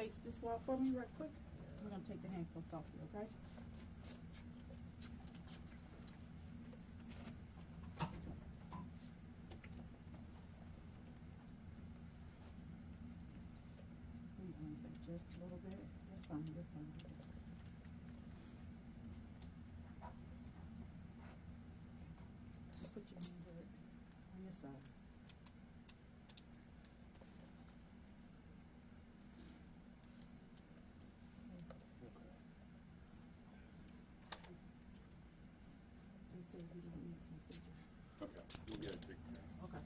face this wall for me right quick? We're gonna take the handcuffs off you, okay? Just just a little bit. That's fine, you're fine. Just put your hand on your side. They said you don't need some stitches. Okay, we'll get it taken care of. Okay.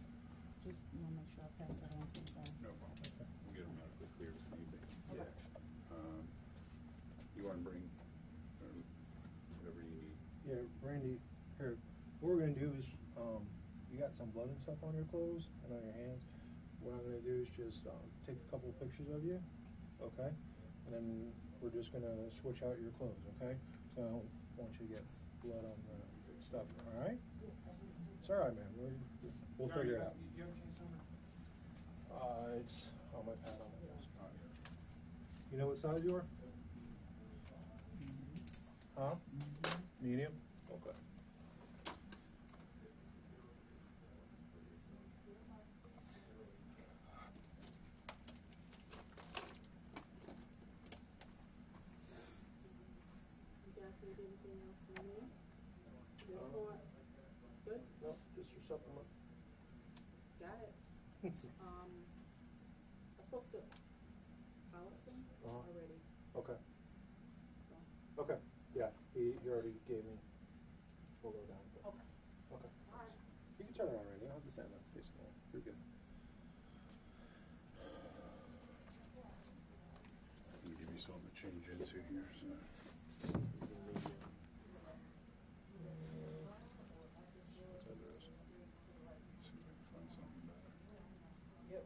Just wanna make sure I pass that on to you guys. No problem. We'll get them medically cleared if need be. Okay. Um, You wanna bring, um, whatever you need. Yeah, Randy, here, what we're gonna do is, um, you got some blood and stuff on your clothes and on your hands. What I'm gonna do is just, um, take a couple of pictures of you, okay? And then we're just gonna switch out your clothes, okay? So I don't want you to get blood on the stuff, alright? It's alright, man, we're, we'll figure it out. You have a case number? Uh, it's on my pad on my desk. You know what size you are? Huh? Medium? Okay. You guys need anything else from me? This Uh, part? Good? No, just your supplement. Got it. Um, I spoke to Allison Uh-huh. already, Okay, so, okay, yeah, he, he already gave me, we'll go down, but, okay, okay. all right. You can turn around, Randy, I'll have to stand up, facing that, you're good. Let me give you something to change into here, so. What's that is? See if I can find something better. Yep.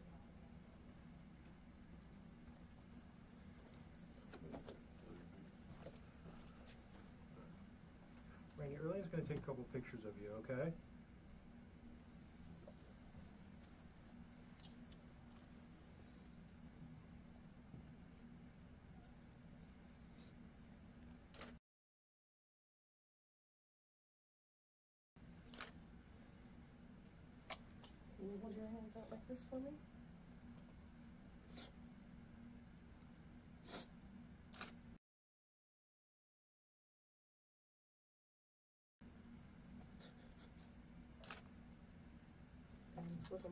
Randy, Earlene's gonna take a couple pictures of you, okay? Can you hold your hands out like this for me?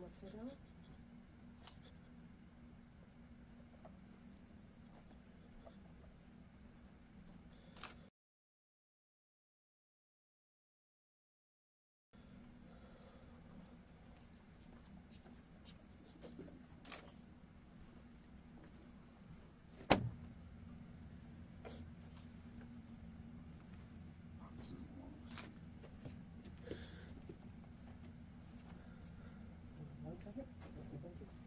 And flip them Gracias.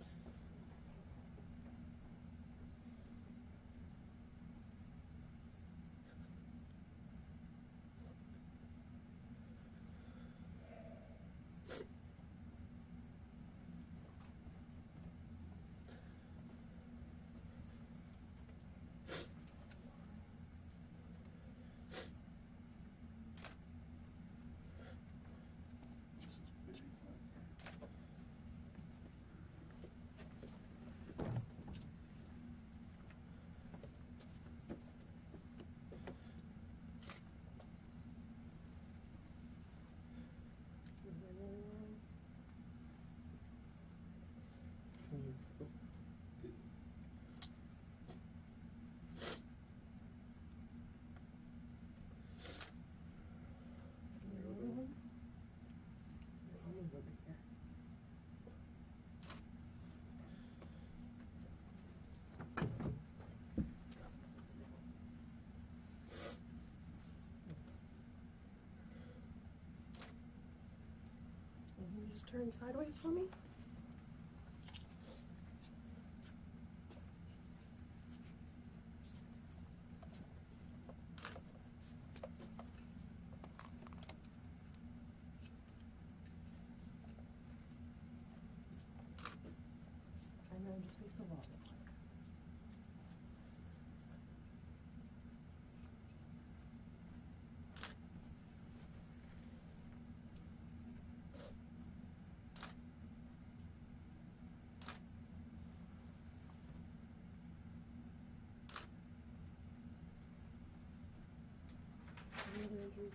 Turn sideways for me?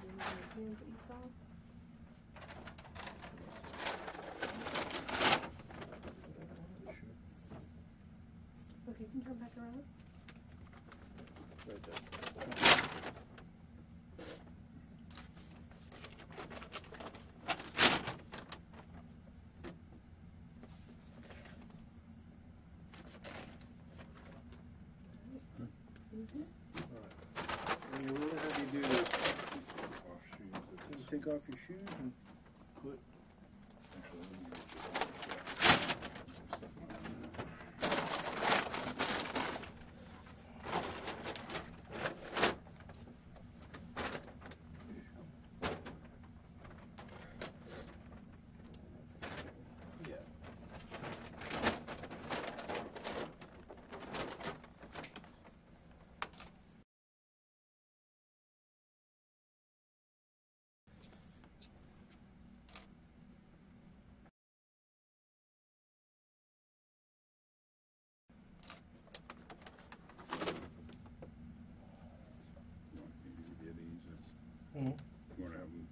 That you saw. Okay, you can turn back around. Right there. Mhm. Alright. And we're gonna have you do this. Off shoes, So it's- Take off your shoes and put, actually, let me get you that. yeah. You want me to get these? It's- Mm-hmm. You wanna have them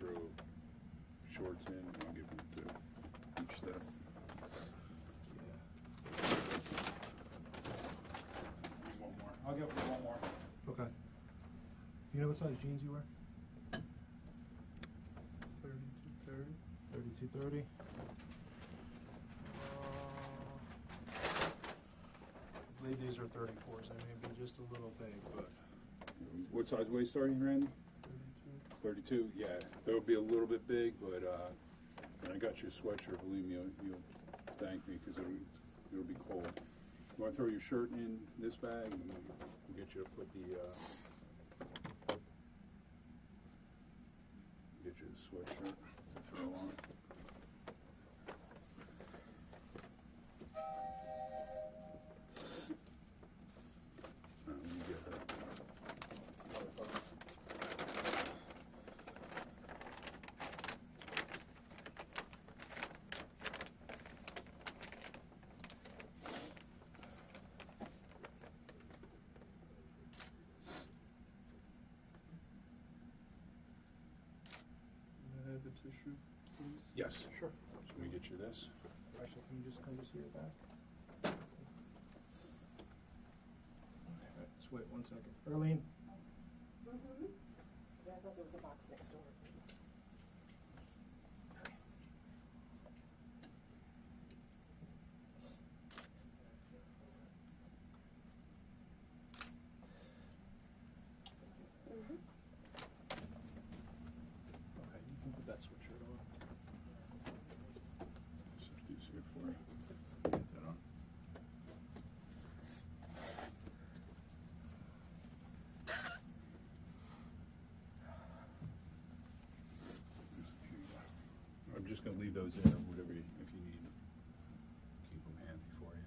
throw shorts in, and I'll give them to each step. Need one more, I'll give them one more. Okay. You know what size jeans you wear? Thirty-two, thirty? Thirty-two, thirty? I believe these are thirty-fours, I may be just a little big, but. What size waist are you, Randy? Thirty-two. Thirty-two, yeah, they'll be a little bit big, but, uh, when I got your sweatshirt, believe me, you'll, you'll thank me, cause it'll, it'll be cold. You wanna throw your shirt in this bag, and we'll, get you to put the, uh, get you the sweatshirt to throw on. Uh, let me get that. May I have the tissue, please? Yes. Sure. Let me get you this. Actually, can you just come to see it back? Alright, Just wait one second. Earlene? Mm-hmm. Yeah, I thought there was a box next door. Okay, you can put that sweatshirt on. It's just easier for you. Get that on. I'm just gonna those whatever, you- if you need, keep them handy for you.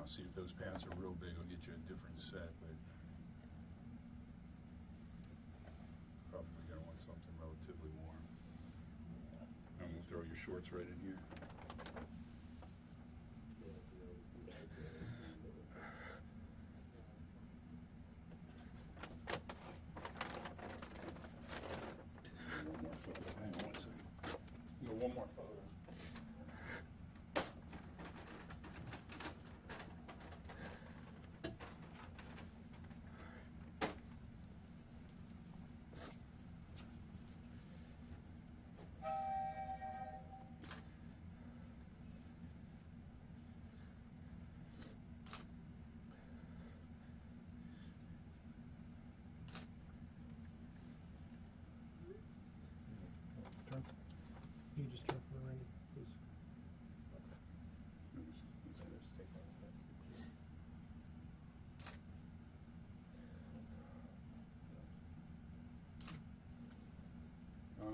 I'll see if those pants are real big, I'll get you a different set, but probably gonna want something relatively warm. And we'll throw your shorts right in here.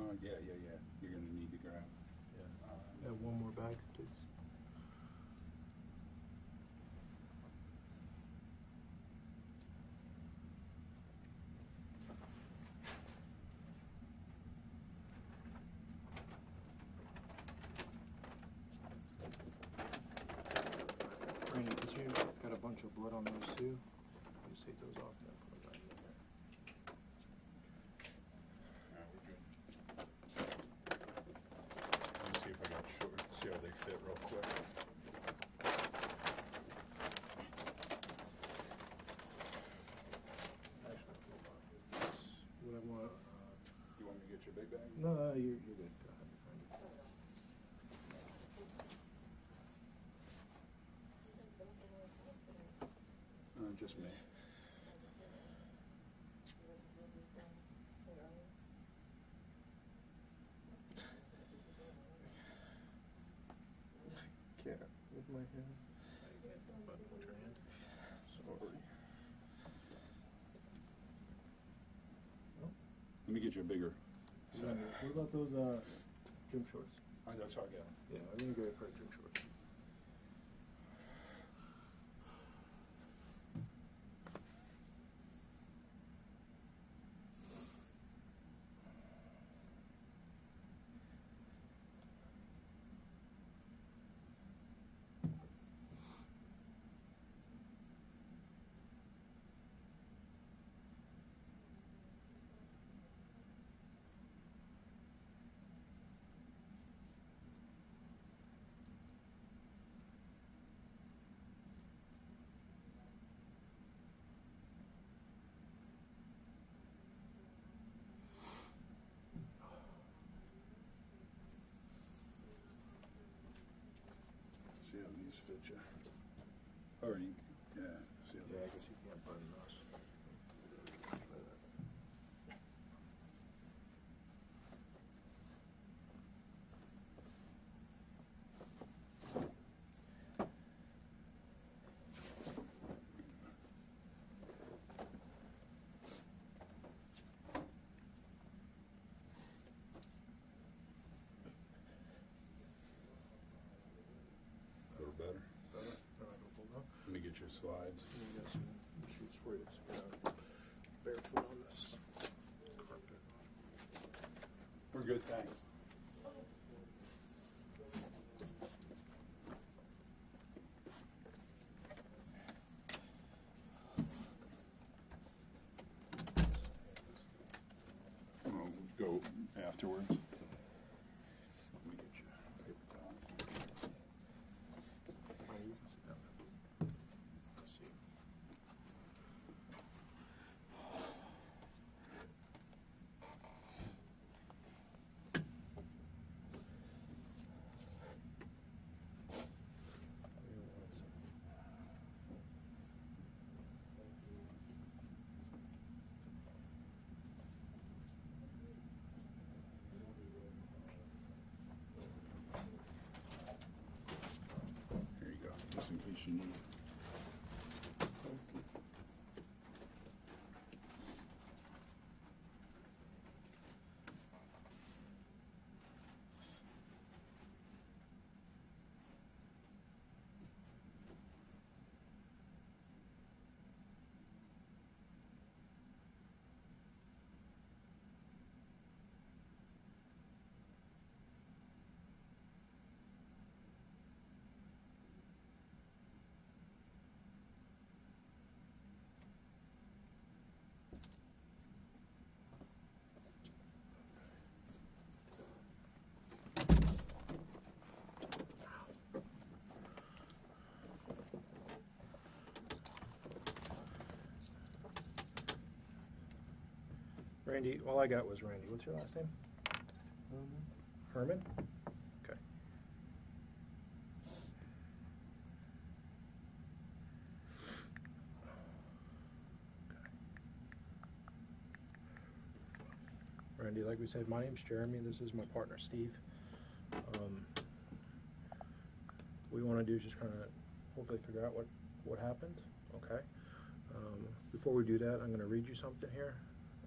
Uh, yeah, yeah, yeah. You're gonna need to grab. Yeah. Uh, one more bag, please. Brandon, did got a bunch of blood on those too? Want me to get your big bag? no, no, you're, you're good. Go ahead. Uh, just me. Can't with my hand. Button, put your hand. Sorry. Let me get you a bigger. So, what about those, uh, gym shorts? Oh, that's all I got. Yeah, I'm gonna get a pair of gym shorts. See how these fit you. Or you, yeah, see how Yeah, I they guess you can't button those. A little better. Better? They're not gonna pull down? Let me get your slides. Me get some shoes for you. So barefoot on this carpet. We're good, thanks. Randy, all I got was Randy. What's your last name? Herman? Okay. Randy, like we said, my name's Jeremy. This is my partner, Steve. Um, we want to do is just kind of hopefully figure out what, what happened, okay? Um, before we do that, I'm going to read you something here,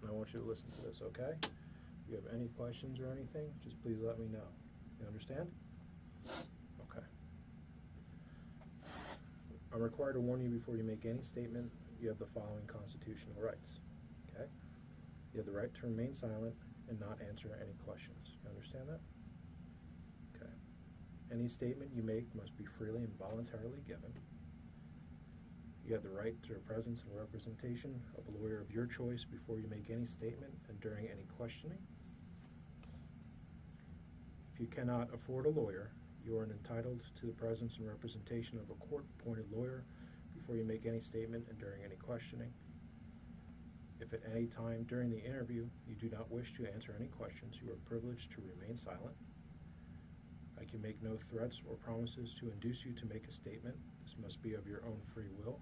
and I want you to listen to this, okay? If you have any questions or anything, just please let me know. You understand? Okay. I'm required to warn you before you make any statement, you have the following constitutional rights, okay? You have the right to remain silent and not answer any questions. You understand that? Okay. Any statement you make must be freely and voluntarily given. You have the right to the presence and representation of a lawyer of your choice before you make any statement and during any questioning. If you cannot afford a lawyer, you are entitled to the presence and representation of a court-appointed lawyer before you make any statement and during any questioning. If at any time during the interview you do not wish to answer any questions, you are privileged to remain silent. I can make no threats or promises to induce you to make a statement. This must be of your own free will.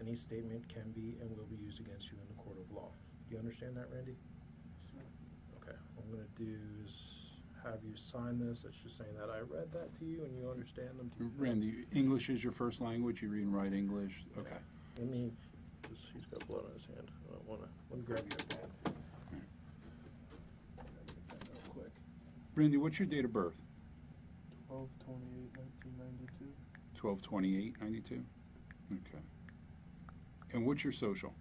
And any statement can be and will be used against you in the court of law. Do you understand that, Randy? Okay, what I'm gonna do is have you sign this. It's just saying that I read that to you and you understand them. Do you- Randy, English is your first language, you read and write English, okay. Let me, just, he's got blood on his hand. I don't wanna, let me grab your pen. Grab real quick. Randy, what's your date of birth? Twelve twenty-eight nineteen ninety-two. Twelve twenty-eight ninety-two? Okay. And what's your social?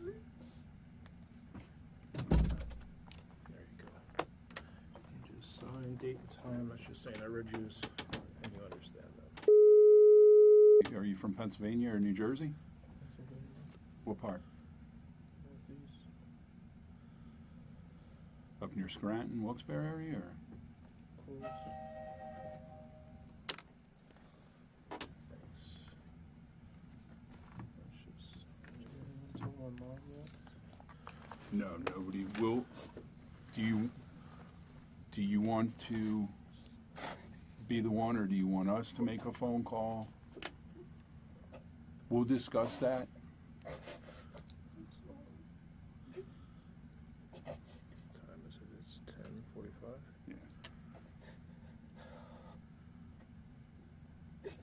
There you go. You just sign date and time, that's just saying I read yours and you understand them. Are you from Pennsylvania or New Jersey? What part? Near Scranton, Wilkes-Barre area, or? Close. No, nobody will. Do you, do you want to be the one, or do you want us to make a phone call? We'll discuss that. Time is it? It's ten forty-five. Yeah. Okay.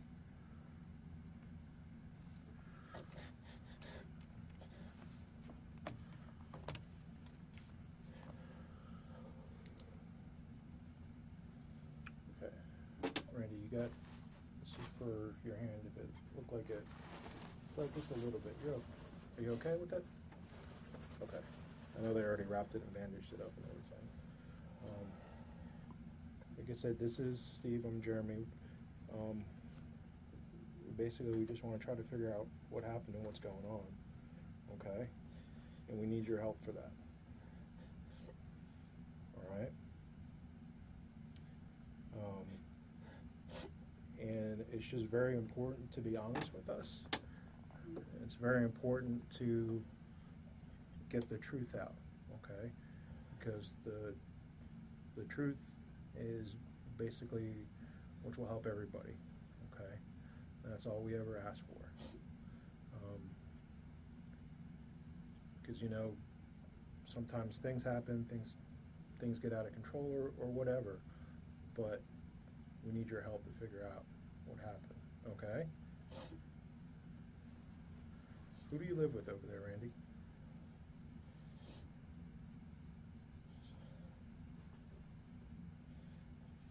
Randy, you got, this is for your hand, if it looked like it, like just a little bit, you're, are you okay with that? Okay. I know they already wrapped it and bandaged it up and everything. Um, Like I said, this is Steve, I'm Jeremy. Um, Basically, we just wanna try to figure out what happened and what's going on, okay? And we need your help for that. All right? And it's just very important to be honest with us. It's very important to get the truth out, okay? Because the, the truth is basically which will help everybody, okay? That's all we ever ask for. Um, Cause you know, sometimes things happen, things, things get out of control or, or whatever, but we need your help to figure out what happened, okay? Who do you live with over there, Randy?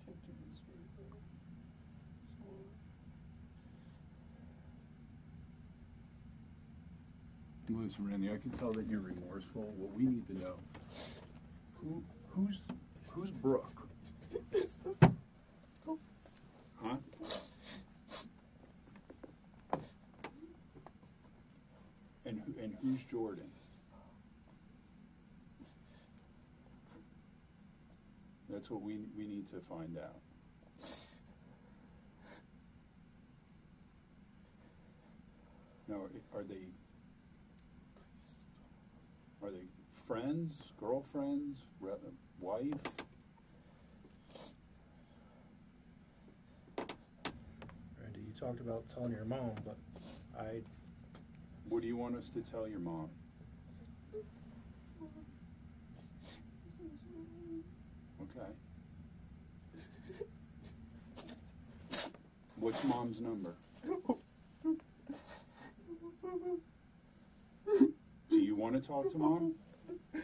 Can't do this very well. Sorry. Listen, Randy, I can tell that you're remorseful. What we need to know, who, who's, who's Brooke? Huh? And who, and who's Jordan? That's what we, we need to find out. Now, are they, are they friends, girlfriends, wife? Randy, you talked about telling your mom, but I, What do you want us to tell your mom? Okay. What's mom's number? Do you want to talk to mom? I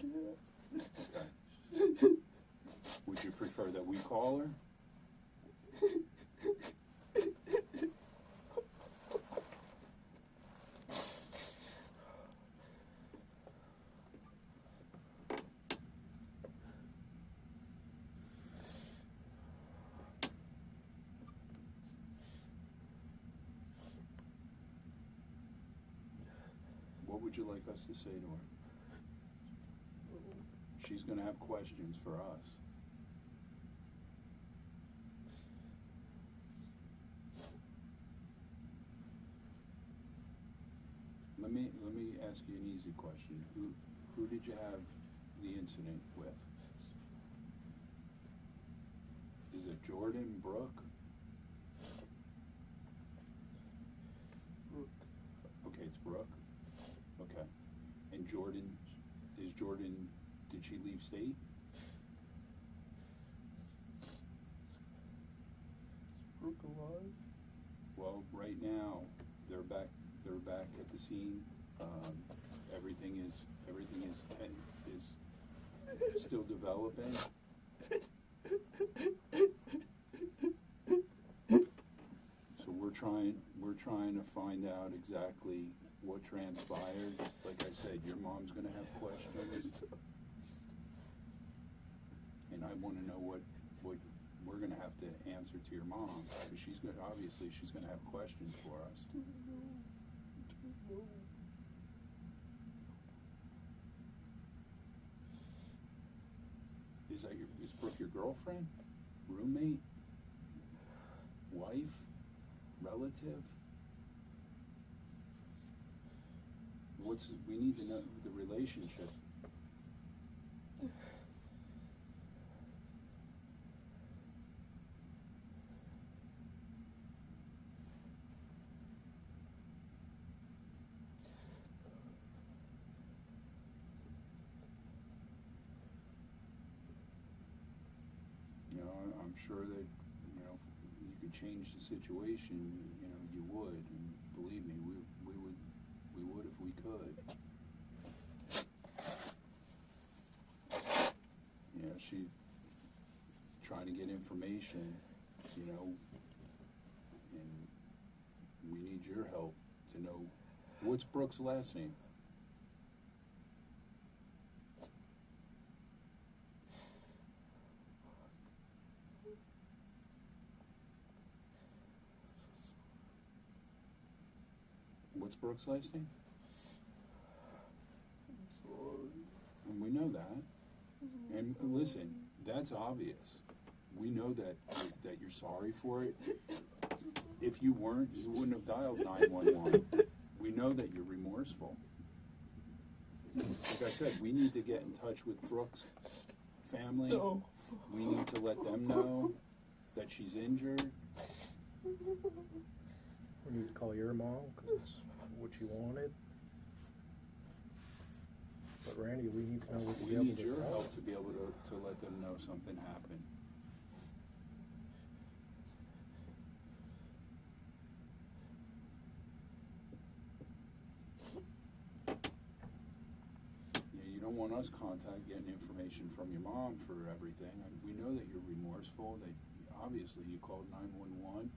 can't. Okay. Would you prefer that we call her? What would you like us to say to her? She's gonna have questions for us. Let me, let me ask you an easy question. Who, who did you have the incident with? Is it Jordan? Brooke. Okay, it's Brooke? Okay. And Jordan, is Jordan, did she leave state? Brooke alive? Well, right now, they're back, they're back at the scene. Um, everything is, everything is, is still developing. So we're trying, we're trying to find out exactly what transpired. Like I said, your mom's gonna have questions. I wanna know what, what we're gonna have to answer to your mom, because she's gonna, obviously, she's gonna have questions for us. Is that your, is Brooke your girlfriend, roommate, wife, relative? What's, we need to know the relationship. You know, I- I'm sure that, you know, you could change the situation, you know, you would, and believe me, we, we would, we would if we could. You know, she, trying to get information, you know, and we need your help to know, what's Brooke's last name? Brooke's last name? I'm sorry. And we know that. Mm-hmm. And listen, that's obvious. We know that, that you're sorry for it. If you weren't, you wouldn't have dialed nine-one-one. We know that you're remorseful. Like I said, we need to get in touch with Brooke's family. No. We need to let them know that she's injured. We need to call your mom, cause it's what you wanted. But Randy, we need to know what We need your help to be able to, to let them know something happened. Yeah, you don't want us contact, getting information from your mom for everything. I mean, We know that you're remorseful, that obviously you called nine-one-one.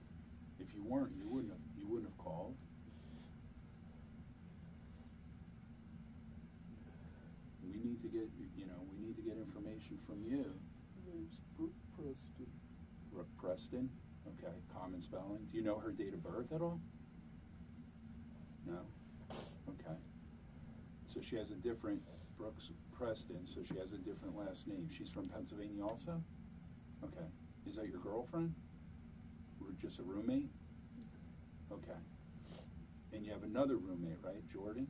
If you weren't, you wouldn't have, you wouldn't have called. We need to get, you know, we need to get information from you. Her name's Brooke Preston. Brooke Preston, okay, common spelling. Do you know her date of birth at all? No? Okay. So she has a different, Brooks Preston, so she has a different last name. She's from Pennsylvania also? Okay. Is that your girlfriend? Or just a roommate? Mm-hmm. Okay. And you have another roommate, right, Jordan?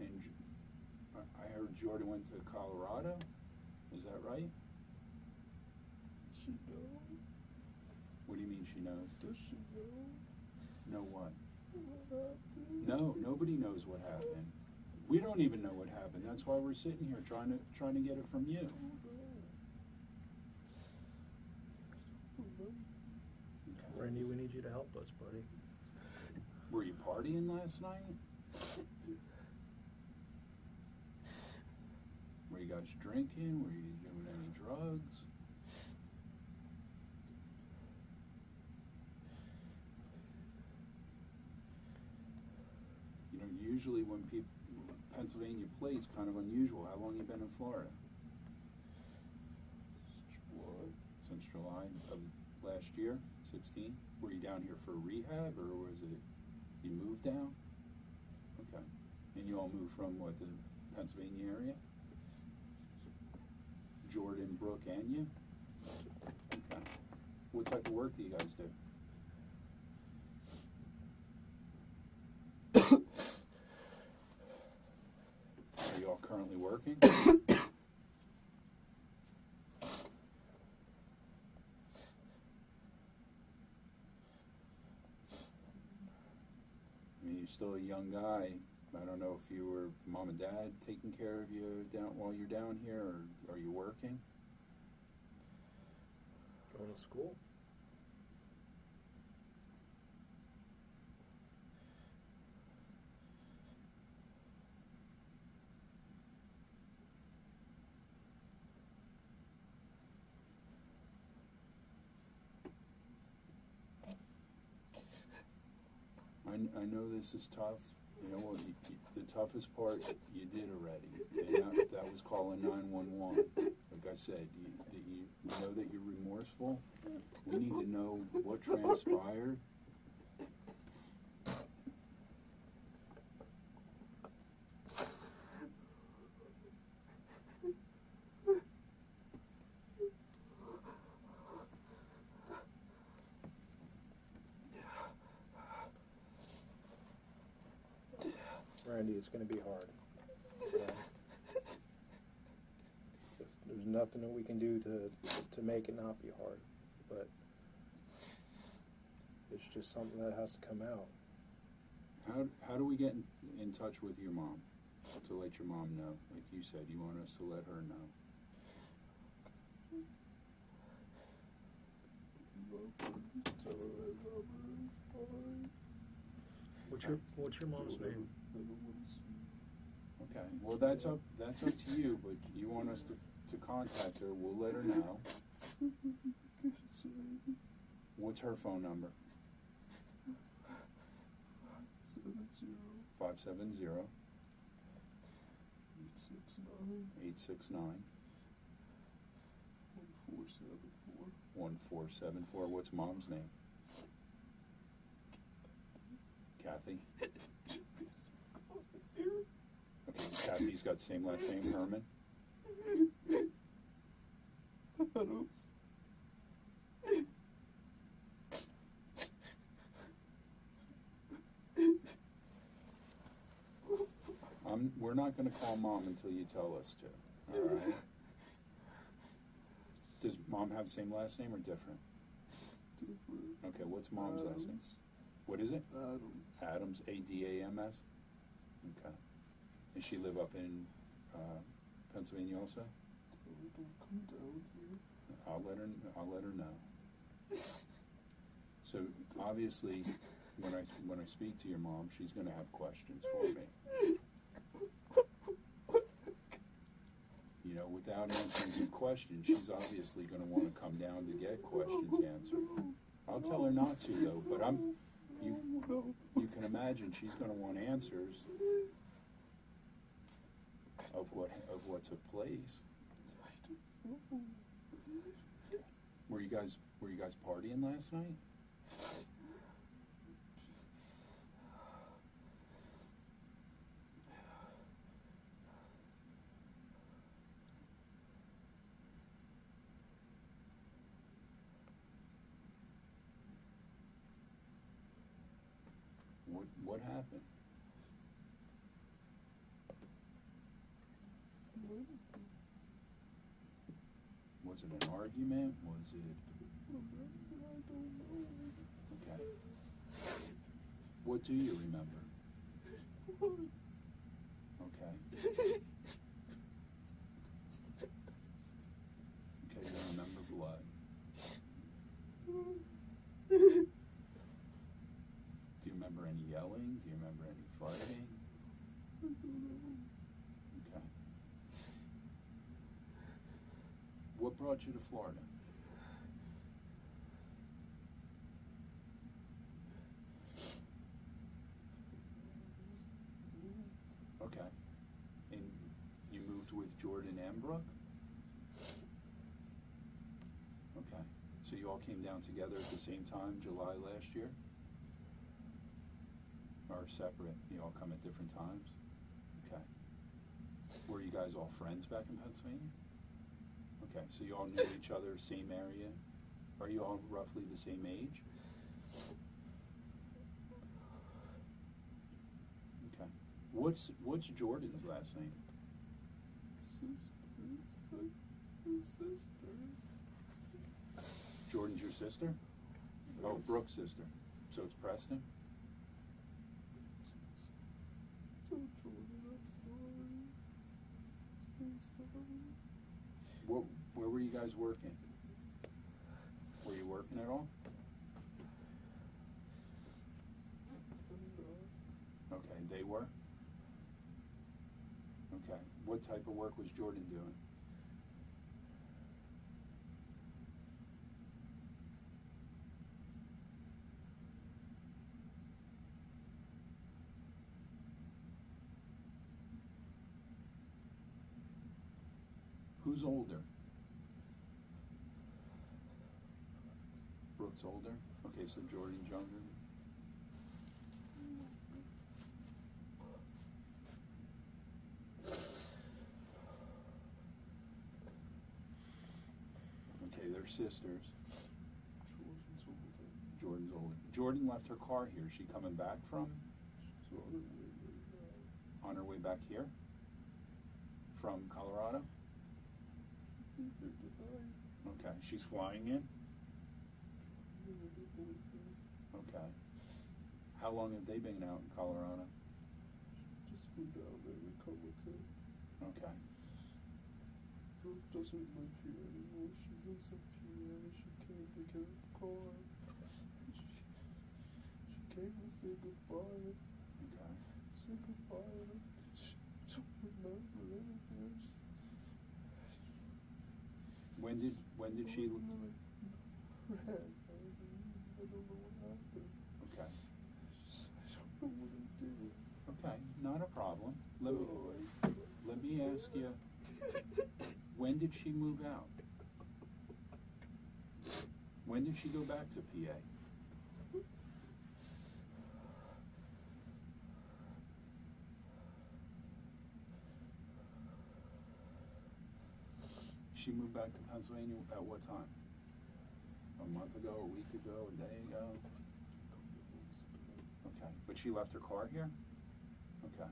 And J- I- I heard Jordan went to Colorado? Is that right? She know? What do you mean she knows? Does she know Know what? what happened? No, nobody knows what happened. We don't even know what happened. That's why we're sitting here trying to, trying to get it from you. Okay. Randy, we need you to help us, buddy. Were you partying last night? Were you guys drinking? Were you doing any drugs? You know, usually when people, Pennsylvania plays kind of unusual. How long you been in Florida? Since July of last year, sixteen? Were you down here for rehab, or was it, you moved down? Okay. And you all moved from what, the Pennsylvania area? Jordan, Brooke, and you? Okay. What type of work do you guys do? Are you all currently working? I mean, you're still a young guy. I don't know if you were mom and dad taking care of you down while you're down here, or are you working? Going to school. I, I know this is tough. You know what? You, you, the toughest part you did already, and that, that was calling nine one one. Like I said, you, you, we know that you're remorseful. We need to know what transpired. Randy, it's gonna be hard. So, There's nothing that we can do to, to make it not be hard, but it's just something that has to come out. How, how do we get in, in touch with your mom to let your mom know? Like you said, you want us to let her know. Tell her I love her, it's fine. What's your, what's your mom's name? Okay. Well, that's up that's up to you. But you want us to, to contact her? We'll let her know. What's her phone number? Five seven zero eight six nine one four seven four. one four seven four. What's mom's name? Kathy. Kathy's got the same last name, Herman. Adams. I'm, we're not gonna call mom until you tell us to, all right? Does mom have the same last name or different? Different. Okay, what's mom's last name? What is it? Adams. Adams, A D A M S? Okay. Does she live up in, uh, Pennsylvania also? Come down here. I'll let her, I'll let her know. So obviously, when I, when I speak to your mom, she's gonna have questions for me. You know, without answering some questions, she's obviously gonna wanna come down to get questions answered. I'll tell her not to though, but I'm, you, you can imagine she's gonna want answers of what, of what took place. Were you guys, were you guys partying last night? What, what happened? Was it an argument? Was it, okay. What do you remember? Okay. Okay, you remember blood. Do you remember any yelling? Do you remember any fighting? Okay. What brought you to Florida? Okay. And you moved with Jordan and Brooke? Okay. So you all came down together at the same time, July last year? Or separate? You all come at different times? Okay. Were you guys all friends back in Pennsylvania? Okay, so you all knew each other, same area? Are you all roughly the same age? Okay. What's, what's Jordan's last name? Sisters, sisters. Jordan's your sister? Oh. Brooke's sister. So it's Preston? Jordan. Same story. What, where were you guys working? Were you working at all? Okay, they were? Okay, what type of work was Jordan doing? Who's older? Older? Okay, so Jordan's younger? Okay, they're sisters. Jordan's older. Jordan's older. Jordan left her car here. Is she coming back from? On her way right now. On her way back here? From Colorado? He picked it up. Okay, she's flying in? Me and her boyfriend. Okay. How long have they been out in Colorado? Just flew down there. We come with him. Okay. Brooke doesn't live here anymore. She lives up here. She came to get her car. She, she came to say goodbye. Okay. Say goodbye. She don't remember anything. When did when did she? Ran. I don't know what happened. Okay. I don't know what I did. Okay, not a problem. Let me let me ask you. When did she move out? When did she go back to PA? She moved back to Pennsylvania at what time? A month ago, a week ago, a day ago? Okay, but she left her car here? Okay.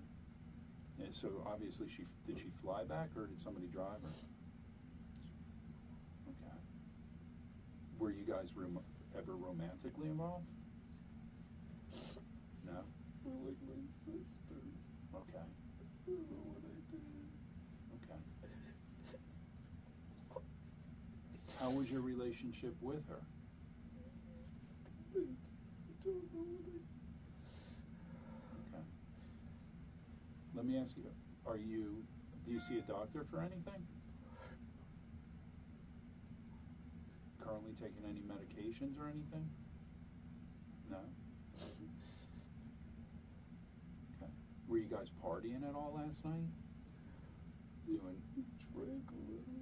And so obviously she, did she fly back or did somebody drive her? Okay. Were you guys rom- ever romantically involved? No? We're like my sisters. Okay, I don't know what I did. okay. How was your relationship with her? I don't know what I Okay. Let me ask you, are you, do you see a doctor for anything? Currently taking any medications or anything? No? Okay. Were you guys partying at all last night? Doing, drank a little.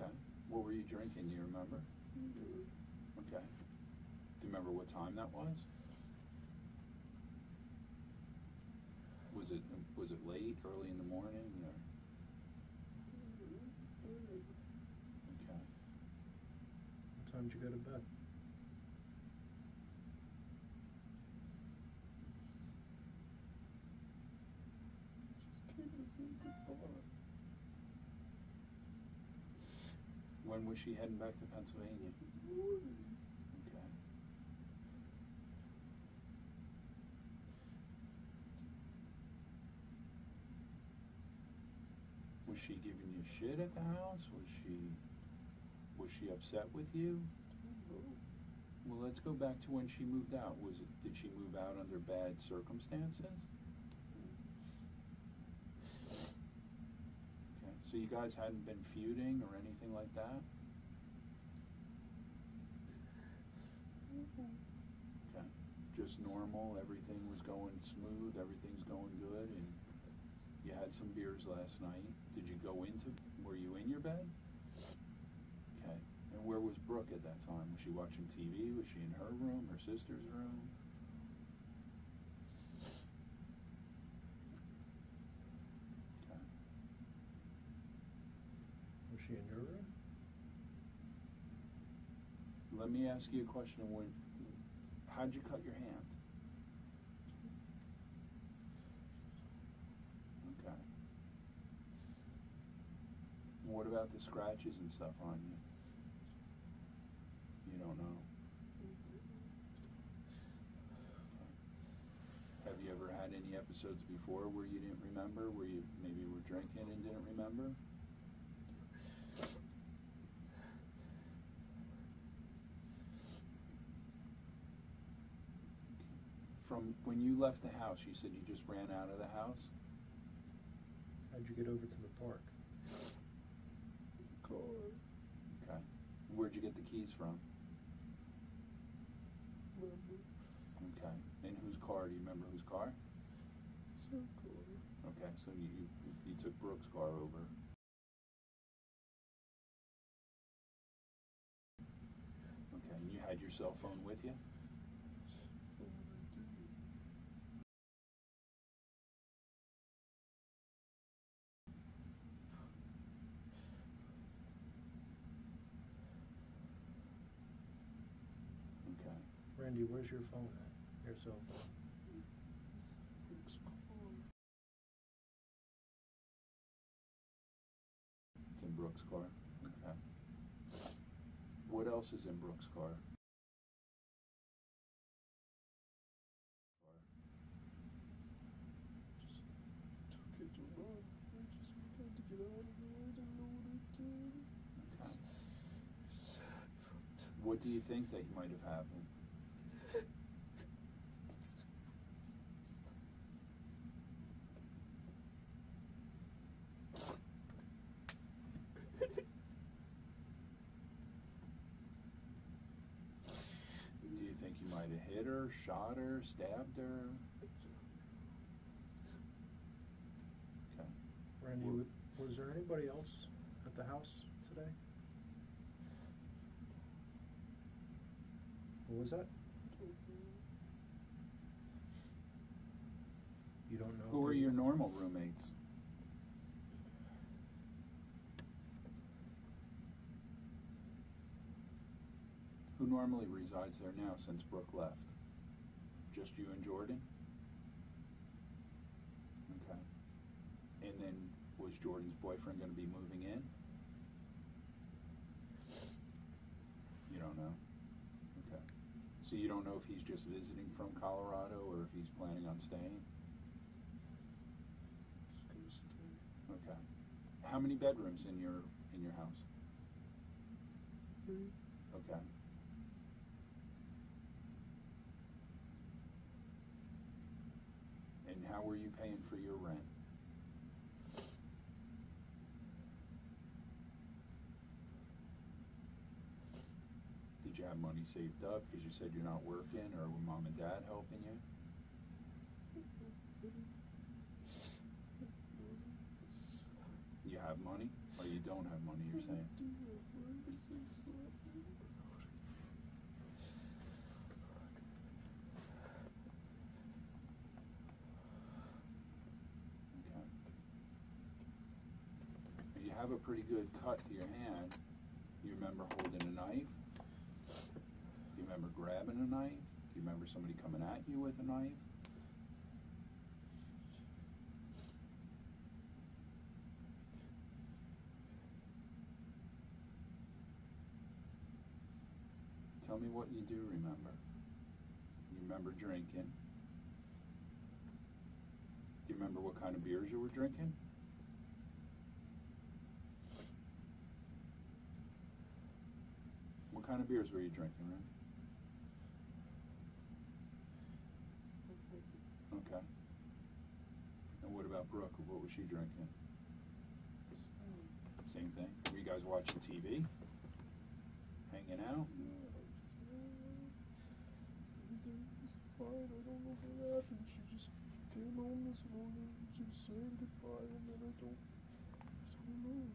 okay. What were you drinking, do you remember? Mm-hmm. Okay. Do you remember what time that? Was it, was it late, early in the morning, or, okay. What time did you go to bed? Just came to say goodbye. When was she heading back to Pennsylvania? This morning. Okay. Was she giving you shit at the house? Was she, was she upset with you? Well, let's go back to when she moved out. Was it, did she move out under bad circumstances? Okay, so you guys hadn't been feuding or anything like that? Okay, just normal, everything was going smooth, everything's going good, and you had some beers last night. Did you go into, were you in your bed? Okay, and where was Brooke at that time? Was she watching TV? Was she in her room, her sister's room? Okay. she in your room? Let me ask you a question. How'd you cut your hand? Okay. What about the scratches and stuff on you? You don't know. Have you ever had any episodes before where you didn't remember, where you maybe were drinking and didn't remember? From when you left the house, you said you just ran out of the house? How'd you get over to the park? Okay. Where'd you get the keys from? Remember? Okay. And whose car? Do you remember whose car? Okay, so you, you, you took Brooke's car over. Okay, and you had your cell phone with you? So what I did. Okay. Where's your phone at? Your cell phone? It's in Brooke's car? Okay. What else is in Brooke's car? What do you think that might have happened? Do you think you might have hit her, shot her, stabbed her? Okay. Randy, was there anybody else at the house today? What was that? You don't know? Who are your normal roommates? Who normally resides there now since Brooke left? Just you and Jordan? Okay. And then was Jordan's boyfriend gonna be moving in? You don't know? Okay. So you don't know if he's just visiting from Colorado or if he's planning on staying? Just gonna stay. Okay. How many bedrooms in your, in your house? Three. Okay. And how were you paying for your rent? Did you have money saved up because you said you're not working, or were mom and dad helping you? You have money, or you don't have money, you're saying? Okay. You have a pretty good cut to your hand. You remember holding a knife? Do you remember grabbing a knife? Do you remember somebody coming at you with a knife? Tell me what you do remember. You remember drinking. Do you remember what kind of beers you were drinking? What kind of beers were you drinking, Ren? Okay. And what about Brooke? What was she drinking? Same thing. Were you guys watching TV? Hanging out? She just came home this morning. She saying goodbye, and then I don't. I don't know.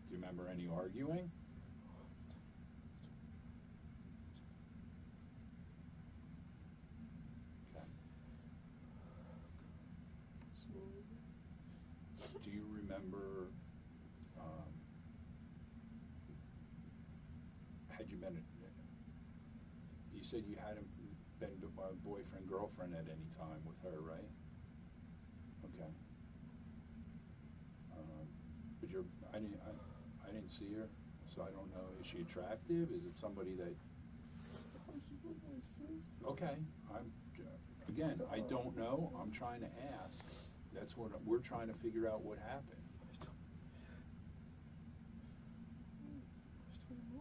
Do you remember any arguing? remember, um, had you been, you said you hadn't been a boyfriend, girlfriend at any time with her, right? Okay. Um, But you're, I didn't, I, I didn't see her, so I don't know, is she attractive? Is it somebody that, okay, I'm, again, I don't know, I'm trying to ask. That's what, we're trying to figure out what happened. I don't. I don't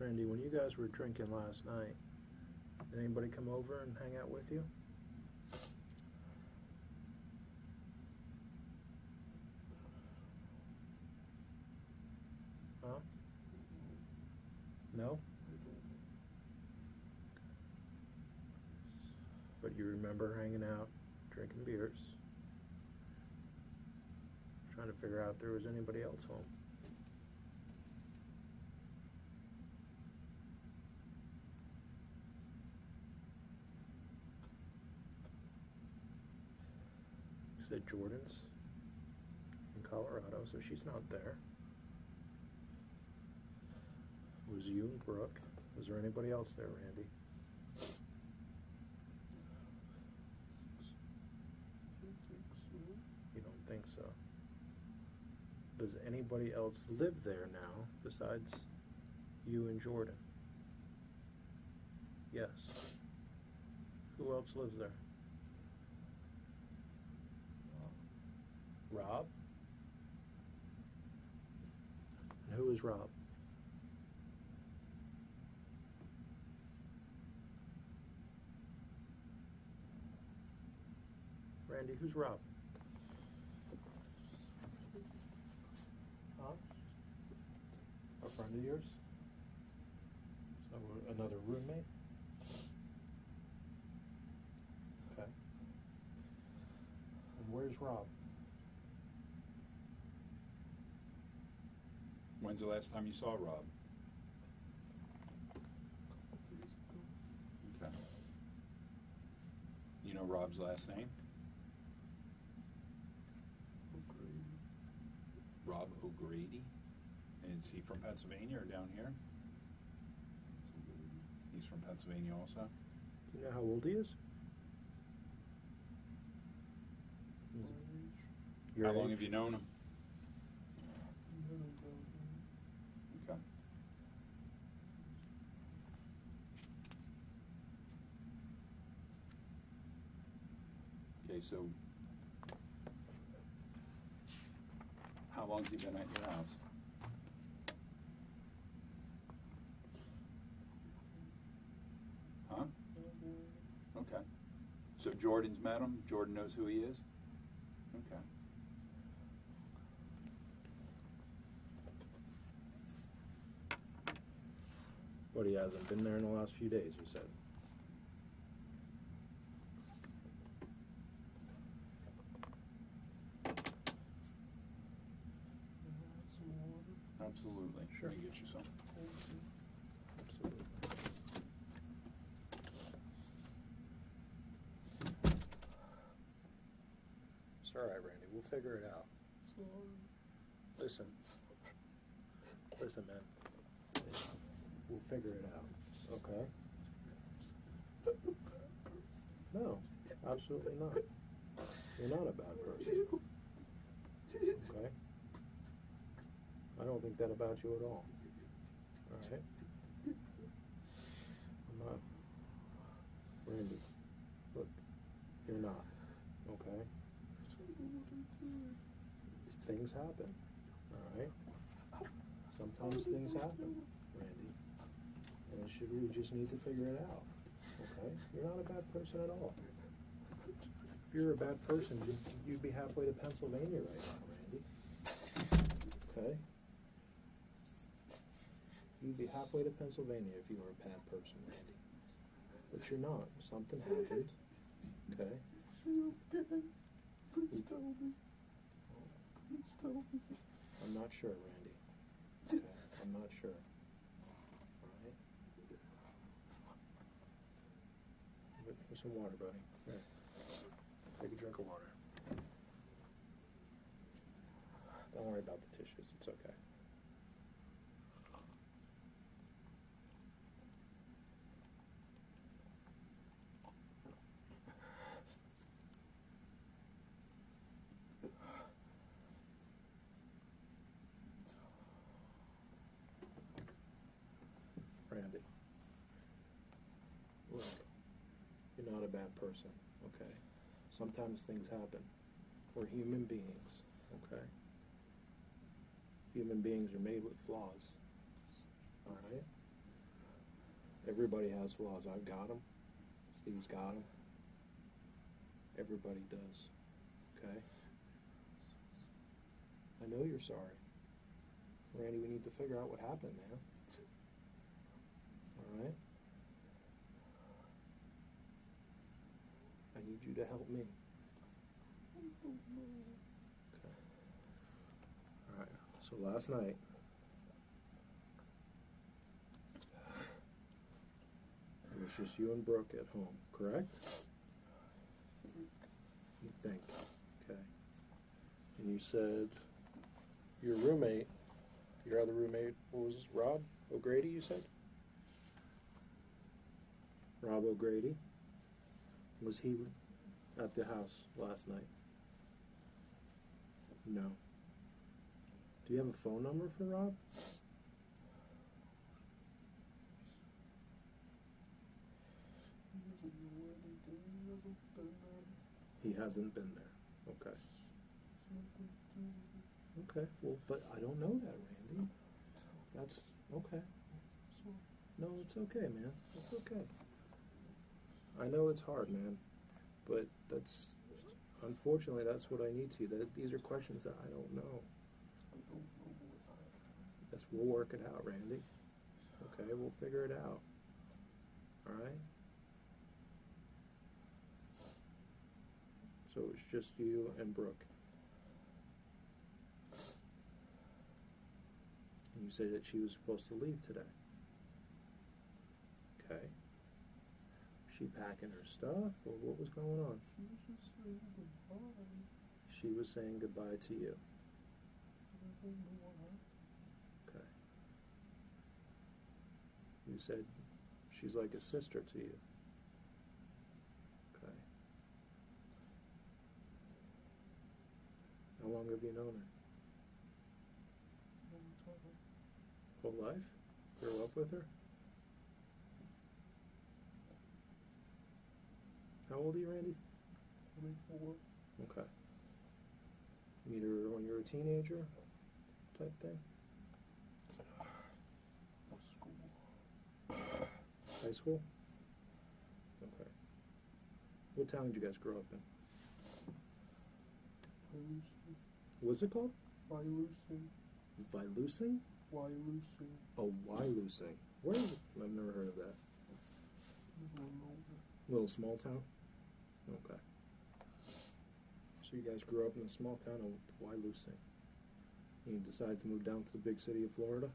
know. When you guys were drinking last night, did anybody come over and hang out with you? Huh? No? But you remember hanging out, drinking beers, trying to figure out if there was anybody else home. Said Jordan's in Colorado, so she's not there. It was you and Brooke. Was there anybody else there, Randy? You don't think so? Does anybody else live there now besides you and Jordan? Yes. Who else lives there? Rob? And who is Rob? Randy, who's Rob? Huh? A friend of yours? So another roommate? Okay. And where's Rob? When's the last time you saw Rob? Okay. You know Rob's last name? O'Grady. Rob O'Grady? Is he from Pennsylvania or down here? He's from Pennsylvania also? Do you know how old he is? Your How long have you known him? We haven't done it. Okay. Okay, so how long's he been at your house? Huh? Okay. So Jordan's met him? Jordan knows who he is? Okay. But he hasn't been there in the last few days, you said. Can I have some water? Absolutely. Sure. Get you some. Thank you. Absolutely. It's all right, Randy. We'll figure it out. Listen. Listen, man. We'll figure it out. Okay? No, absolutely not. You're not a bad person. Okay? I don't think that about you at all. Alright? I'm not. Randy, look, you're not. Okay? Things happen. Alright? Sometimes things happen, Randy. And should we just need to figure it out. Okay? You're not a bad person at all. If you're a bad person, you'd, you'd be halfway to Pennsylvania right now, Randy. Okay? You'd be halfway to Pennsylvania if you were a bad person, Randy. But you're not. Something happened. Okay? Please tell me. Please tell me. I'm not sure, Randy. Okay? I'm not sure. Alright? Here's some water, buddy. Take a drink of water. Don't worry about the tissues. It's okay. Person, okay? Sometimes things happen. We're human beings, okay? Human beings are made with flaws, all right? Everybody has flaws. I've got them. Steve's got them. Everybody does, okay? I know you're sorry. Randy, we need to figure out what happened, man. All right? Need you to help me. Okay. All right. So last night, it was just you and Brooke at home, correct? You think? Okay. And you said your roommate, your other roommate, what was Rob O'Grady? You said. Rob O'Grady. Was he at the house last night? No. Do you have a phone number for Rob? He hasn't been there. Okay. Okay. Well, but I don't know that, Randy. That's okay. No, it's okay, man. It's okay. I know it's hard, man, but that's unfortunately that's what I need to. That these are questions that I don't know. Yes, we'll work it out, Randy. Okay, we'll figure it out. All right. So it's just you and Brooke. You said that she was supposed to leave today. Okay. She packing her stuff, or what was going on? She was just saying goodbye. She was saying goodbye to you. Okay. You said she's like a sister to you. Okay. How long have you known her? Whole life? Grew up with her? How old are you, Randy? 24. Okay. Meet her when you're a teenager, type thing. School. High school. Okay. What town did you guys grow up in? Wyalusing. What's it called? Wyalusing. Vilusing? Wyalusing. Oh, Wyalusing. Where is it? I've never heard of that. Little small town. Okay. So you guys grew up in a small town of Wyalusing. You decided to move down to the big city of Florida,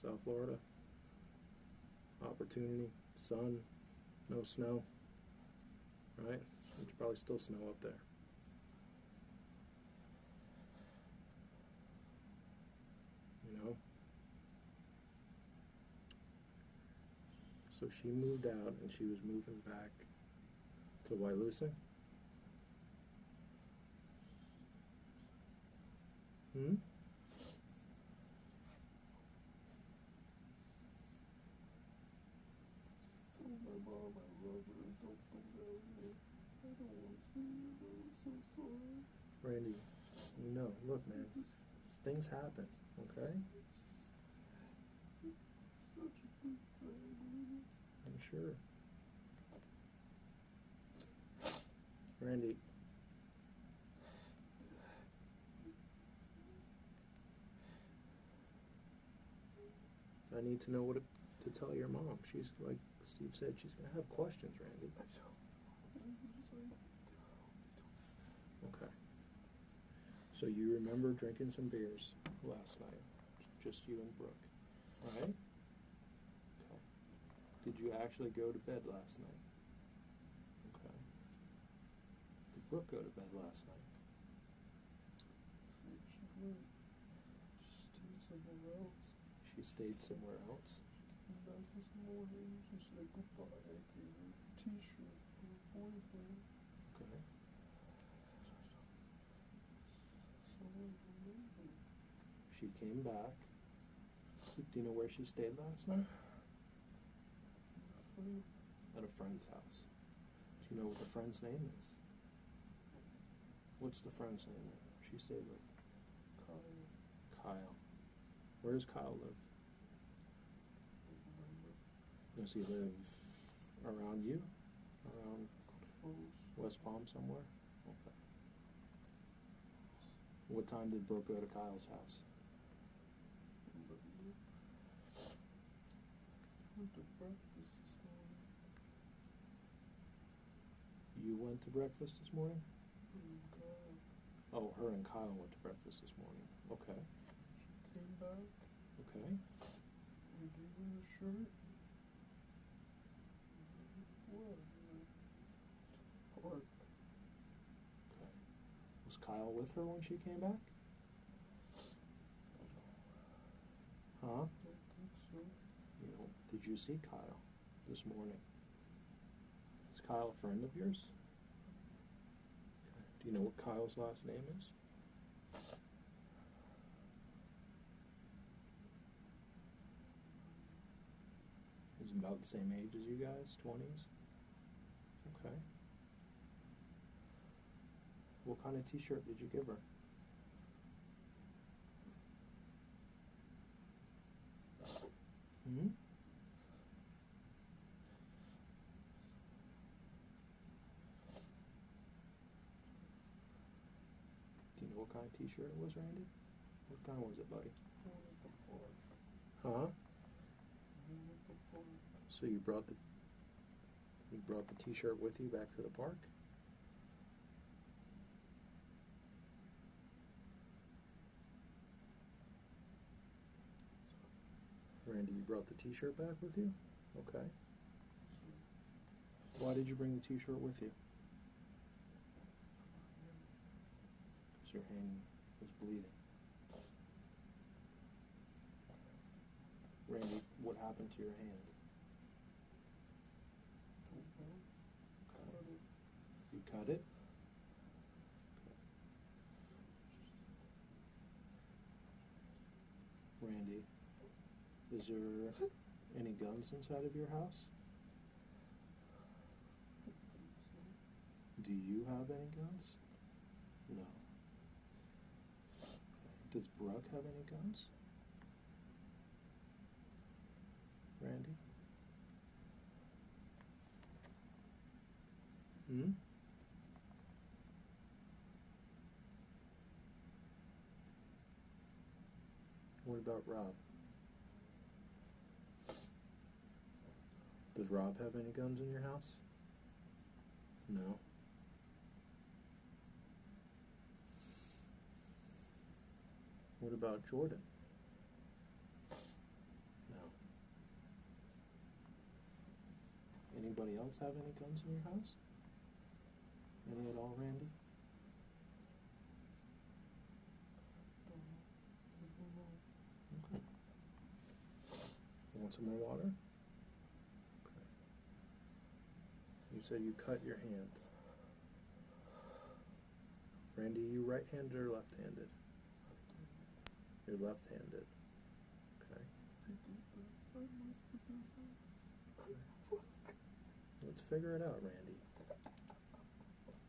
South Florida. Opportunity, sun, no snow. Right? It's probably still snow up there. You know? So she moved out and she was moving back to Wyalusing? Hmm? Randy, no, look, man, things happen, okay? I'm sure. Randy. I need to know what to, to tell your mom. She's like Steve said, she's gonna have questions, Randy. Okay. So you remember drinking some beers last night, just you and Brooke, right? Okay. Did you actually go to bed last night? Okay. Did Brooke go to bed last night? She stayed somewhere else. Came back this morning. She said goodbye. I gave her a T-shirt for her boyfriend. Okay. She came back. Do you know where she stayed last night? At a friend's house. Do you know what the friend's name is? What's the friend's name she stayed with? Kyle. Kyle. Where does Kyle live? Does he live around you? Around West Palm somewhere? Okay. What time did Brooke go to Kyle's house? You went to breakfast this morning? And Kyle Oh, her and Kyle went to breakfast this morning. Okay. came back. Okay. I gave her a shirt. What? Park. Okay. Was Kyle with her when she came back? Huh? Don't think so. You know, did you see Kyle this morning? Is Kyle a friend of yours? Do you know what Kyle's last name is? He's about the same age as you guys, twenties. Okay. What kind of T-shirt did you give her? Hmm. Do you know what kind of T-shirt it was, Randy? What kind was it, buddy? Huh? So you brought the you brought the T-shirt with you back to the park? Randy, you brought the T-shirt back with you? Okay. Why did you bring the T-shirt with you? Your hand was bleeding. Randy, what happened to your hand? It. You cut it? Randy, is there any guns inside of your house? Do you have any guns? No. Okay. Does Brooke have any guns? Randy? Hmm? What about Rob? Does Rob have any guns in your house? No. What about Jordan? No. Anybody else have any guns in your house? Any at all, Randy? Okay. You want some more water? Okay. You said you cut your hand. Randy, you right-handed or left-handed? You're left-handed. Okay. Let's figure it out, Randy.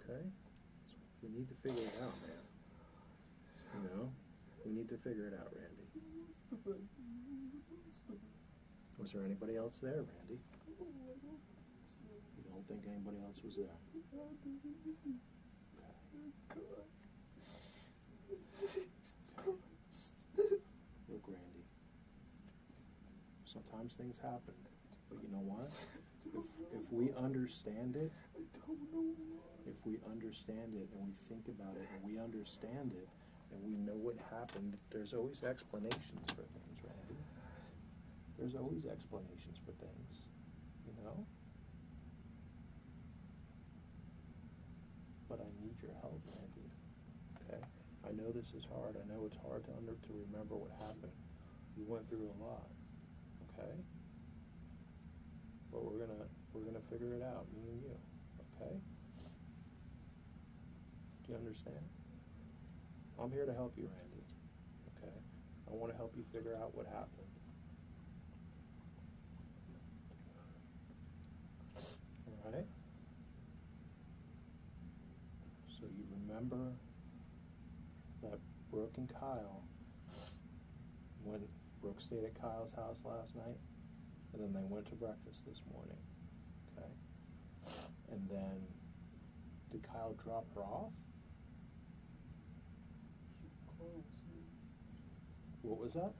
Okay? So we need to figure it out, man. You know? We need to figure it out, Randy. Was there anybody else there, Randy? I don't think. You don't think anybody else was there? Okay. God. Look, Randy. Sometimes things happen, but you know what? If, if we understand it, if we understand it and we think about it and we understand it and we know what happened, there's always explanations for things, Randy. There's always explanations for things, you know? But I need your help, Randy. Okay? I know this is hard. I know it's hard to under to remember what happened. You went through a lot, okay? But we're gonna we're gonna figure it out, me and you, okay? Do you understand? I'm here to help you, Randy. Okay? I want to help you figure out what happened. All right? So you remember that Brooke and Kyle, Brooke stayed at Kyle's house last night, and then they went to breakfast this morning, okay? And then, did Kyle drop her off? What was that?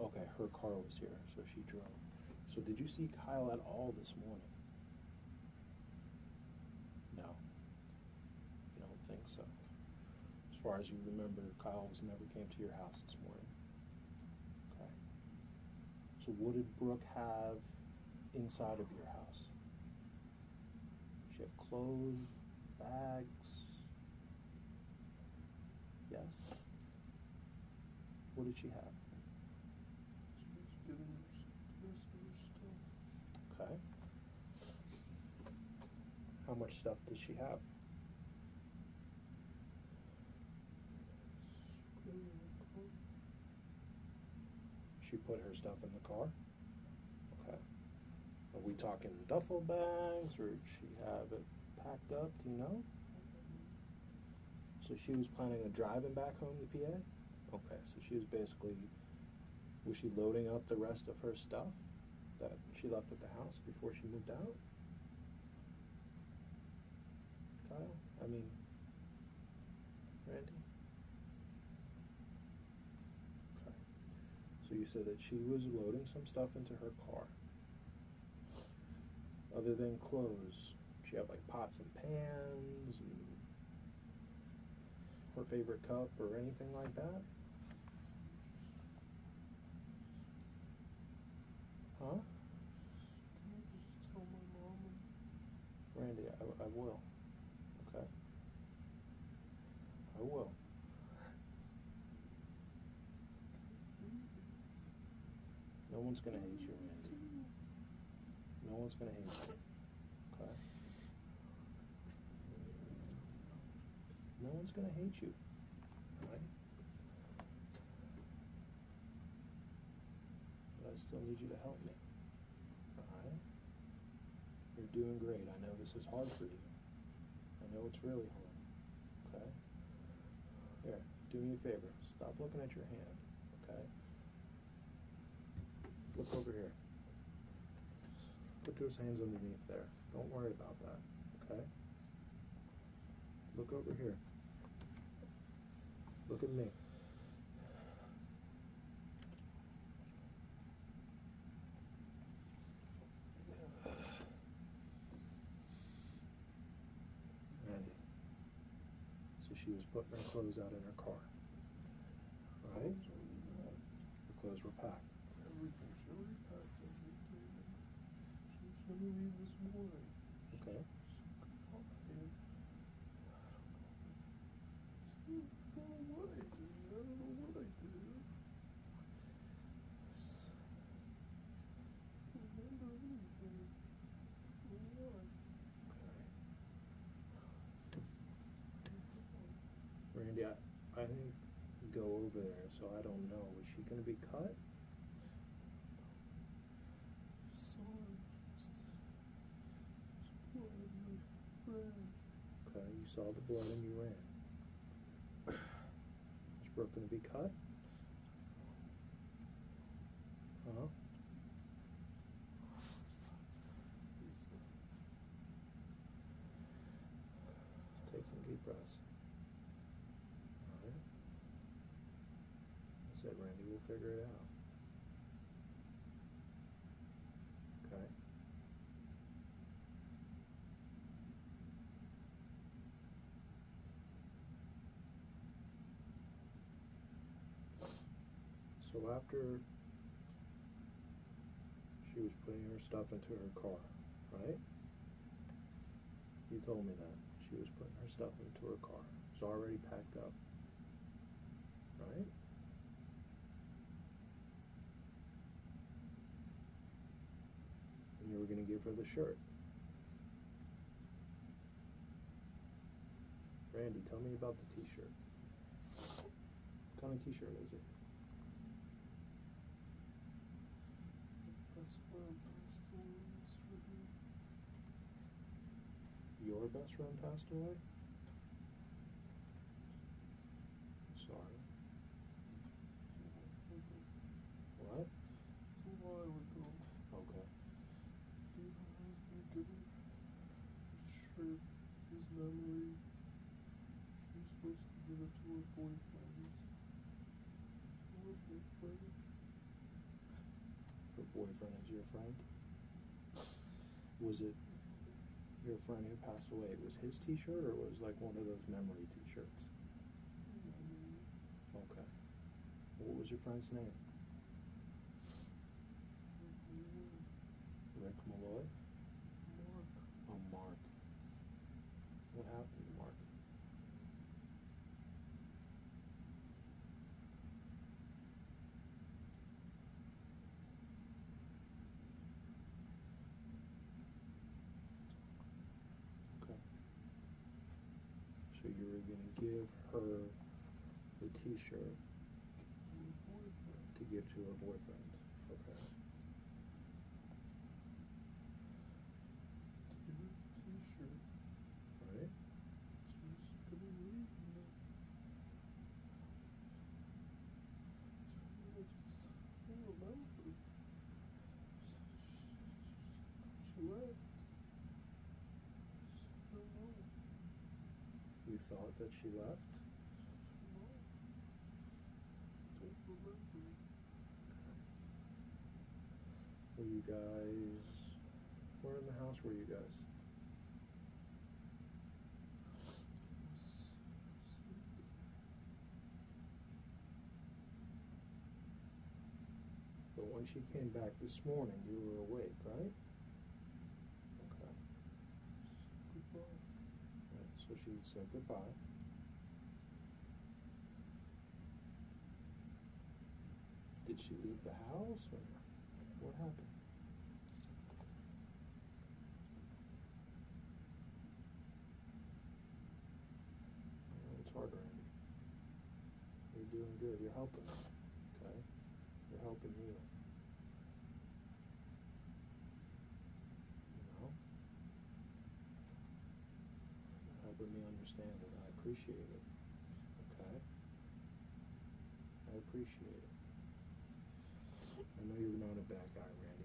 Okay, her car was here, so she drove. So did you see Kyle at all this morning? No. You don't think so? As far as you remember, Kyle was never came to your house this morning. Okay. So what did Brooke have inside of your house? Did She have clothes, bags? Yes? What did she have? Okay. How much stuff does she have? She put it in the car. She put her stuff in the car? Okay. Are we talking duffel bags or did she have it packed up? Do you know? So she was planning on driving back home to PA? Okay, so she was basically, was she loading up the rest of her stuff that she left at the house before she moved out? Kyle? I mean, Randy? Okay. So you said that she was loading some stuff into her car. Other than clothes, she had like pots and pans and her favorite cup or anything like that? Huh? Can you just tell my mom Randy, I, I will. Okay? I will. No one's gonna hate you, Randy. No one's gonna hate you. Okay? No one's gonna hate you. Alright? But I still need you to help me. Alright? You're doing great. I know this is hard for you. I know it's really hard. Okay? Here, do me a favor. Stop looking at your hand. Look over here. Put those hands underneath there. Don't worry about that. Okay? Look over here. Look at me. Randy. So she was putting her clothes out in her car. Right? Her clothes were packed. everything. She already packed everything. She was gonna leave this morning. Okay. Oh, man. I don't know what I did. I don't know what I did. I just don't remember anything. I don't know why. Randy, I, I didn't go over there, so I don't know. Was she gonna be cut? Sorry. Just blood in my ran. Okay, you saw the blood and you ran. Was Brooke gonna be cut? Huh? Take some deep breaths. Alright. I said, Randy, we'll figure it out. So after she was putting her stuff into her car, right? You told me that. She was putting her stuff into her car. It's already packed up, right? And you were going to give her the shirt. Randy, tell me about the t-shirt. What kind of t-shirt is it? Your best friend passed away? Sorry. What? Okay. His memory. Supposed to give it to her boyfriend. Who was my friend? Her boyfriend is your friend? Was it your friend who passed away? It was his T-shirt, or was like one of those memory T-shirts? Memory. Okay. What was your friend's name? Mm-hmm. Rick Malloy. Mark. Oh, Mark. What happened to Mark? Okay. So you were gonna give her the T-shirt to give to her boyfriend. Okay. Give her the t-shirt. All right. She's gonna leave now. So I just don't remember. She left. I don't know. That she left? Were you guys? Where in the house were you guys? But when she came back this morning, you were awake, right? Okay. Goodbye. She said goodbye. Did she leave the house or what happened? It's hard, Randy. You're doing good. You're helping. Okay? You're helping. You know? You're helping me understand it. I appreciate it. Okay? I appreciate it. I know you're not a bad guy, Randy.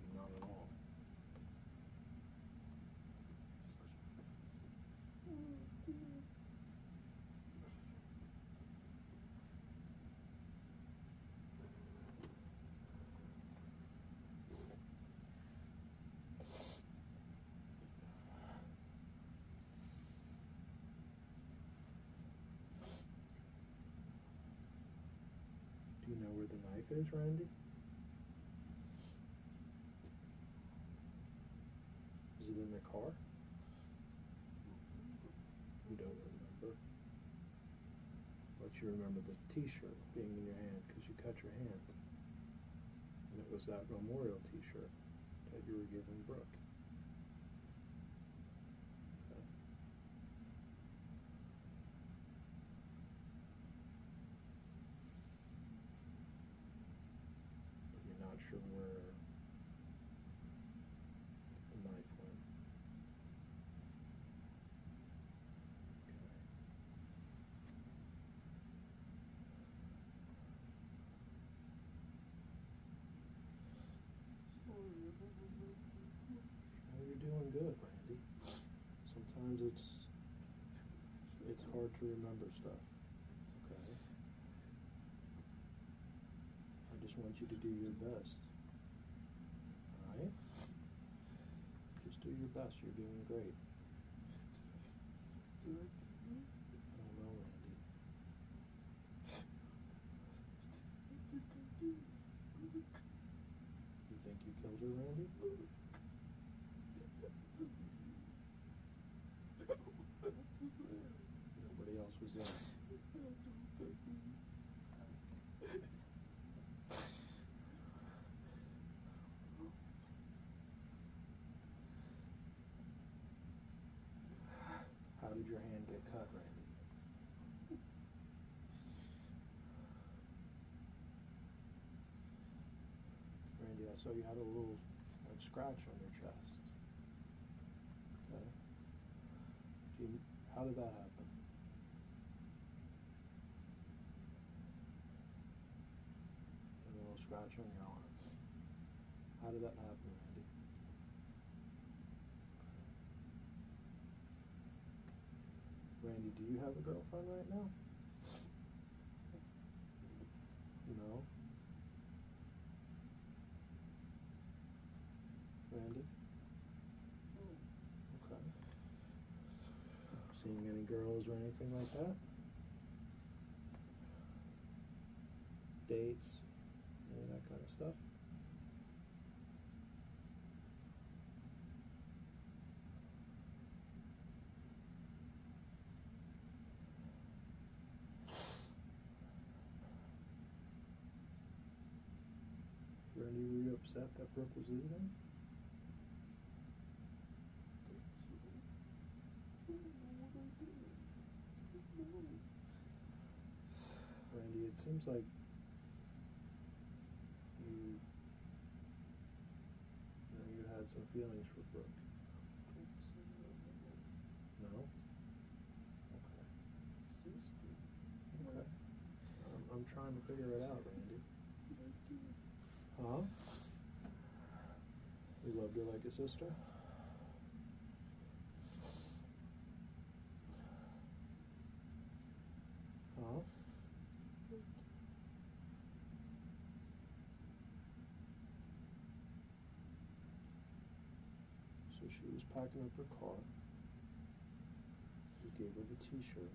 Is, Randy? Is it in the car? You don't remember. But you remember the T-shirt being in your hand because you cut your hand, and it was that memorial T-shirt that you were giving Brooke. Okay. But you're not sure where the knife went. Okay. Sorry, I don't remember much. Oh, you're doing good, Randy. Sometimes it's it's hard to remember stuff. Okay. I just want you to do your best. Alright? Just do your best. You're doing great. I do it? I don't know, Randy. I think I did. You think you killed her, Randy? Nobody else was there. cut, Randy. Saw you had a little scratch on your chest. Okay. Do you, how did that happen? A little scratch on your arm. How did that happen? Randy, do you have a girlfriend right now? No. Randy? Okay. Seeing any girls or anything like that? Dates? Of that kind of stuff? Were you upset that Brooke was leaving? Randy, it seems like you, you know, you had some feelings for Brooke. No? Okay. Okay. I'm, I'm trying to figure it out, Randy. Huh? You loved her like a sister? Huh? So she was packing up her car. You gave her the t-shirt.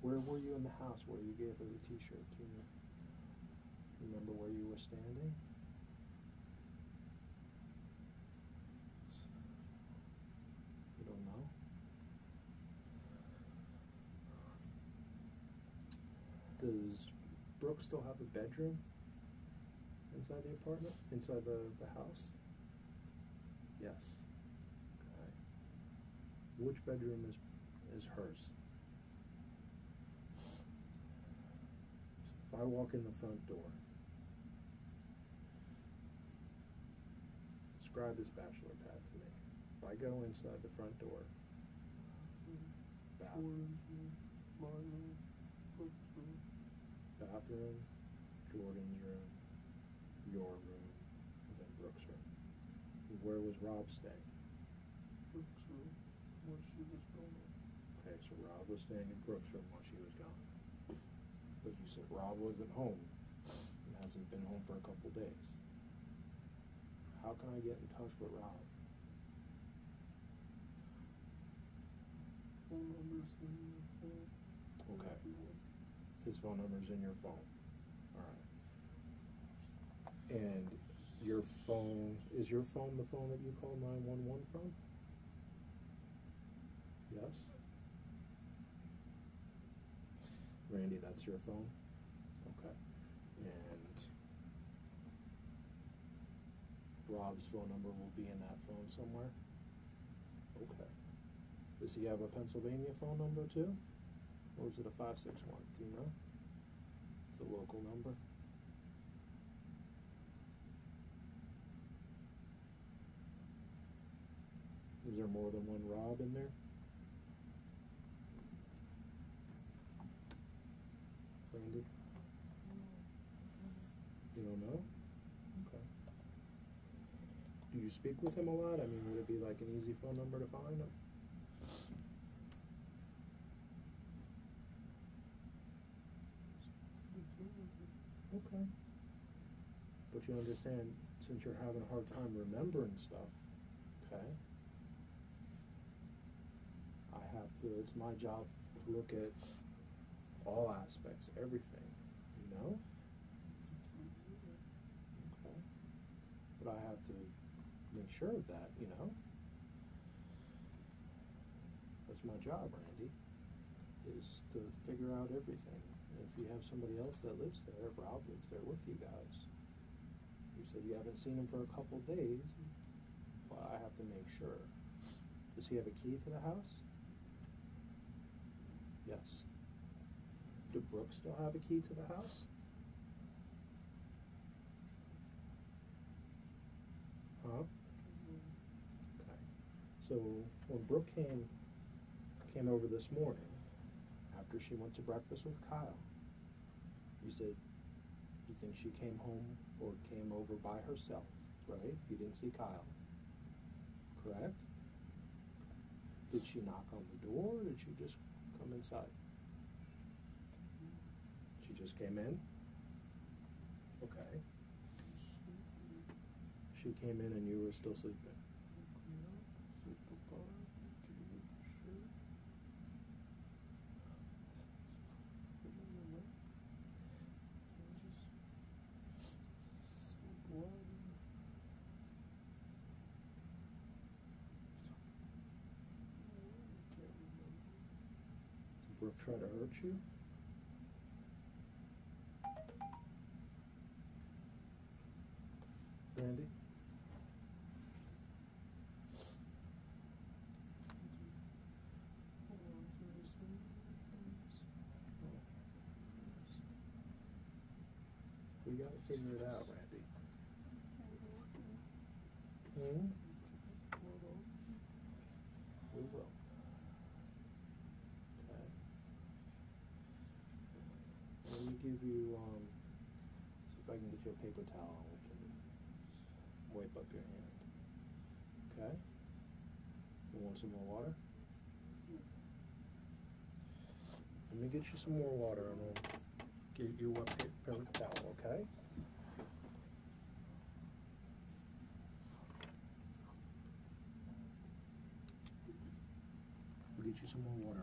Where were you in the house where you gave her the t-shirt? Do you? Remember where you were standing? You don't know? Does Brooke still have a bedroom inside the apartment? Inside the, the house? Yes. Okay. Which bedroom is is hers? If I walk in the front door, describe this bachelor pad to me. If I go inside the front door, bath, Jordan's room, my room, Brooke's room. bathroom, Jordan's room, your room, and then Brooke's room. Where was Rob staying? Brooke's room, where she was going. Okay, so Rob was staying in Brooke's room while she was gone. But you said Rob wasn't home and hasn't been home for a couple days. How can I get in touch with Rob? Phone number's in your phone. Okay. His phone number's in your phone. Alright. And your phone, is your phone the phone that you call nine one one from? Yes? Randy, that's your phone? Okay. And Rob's phone number will be in that phone somewhere? Okay. Does he have a Pennsylvania phone number too? Or is it a five six one? Do you know? It's a local number. Is there more than one Rob in there? Randy? You don't know? Okay. Do you speak with him a lot? I mean, would it be like an easy phone number to find him? Okay. But you understand, since you're having a hard time remembering stuff, okay? To, it's my job to look at all aspects, everything, you know? Okay. But I have to make sure of that, you know? That's my job, Randy, is to figure out everything. If you have somebody else that lives there, Rob lives there with you guys, you said you haven't seen him for a couple days, well, I have to make sure. Does he have a key to the house? Yes. Do Brooke still have a key to the house? Huh? Okay. So when Brooke came came over this morning, after she went to breakfast with Kyle, you said you think she came home or came over by herself, right? You didn't see Kyle. Correct? Did she knock on the door or did she just come inside? She just came in? Okay. She came in and you were still sleeping. Brooke try to hurt you? Randy? We gotta figure it out, Randy. Hmm? We will. Okay. Let me give you, um, see if I can get you a paper towel and we can wipe up your hand. Okay? You want some more water? Let me get you some more water and we'll get you a paper towel, okay? We'll get you some more water,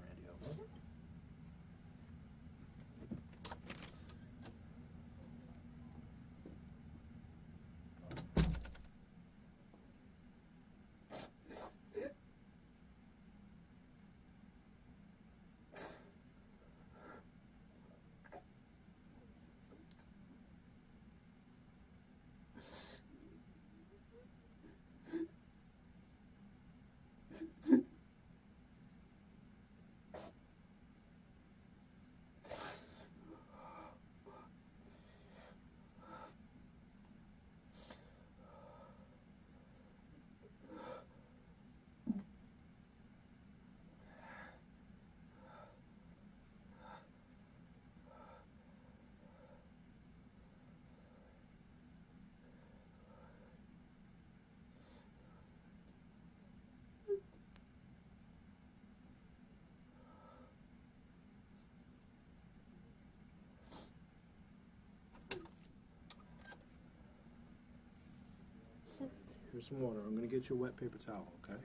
some water. I'm gonna get you a wet paper towel, okay?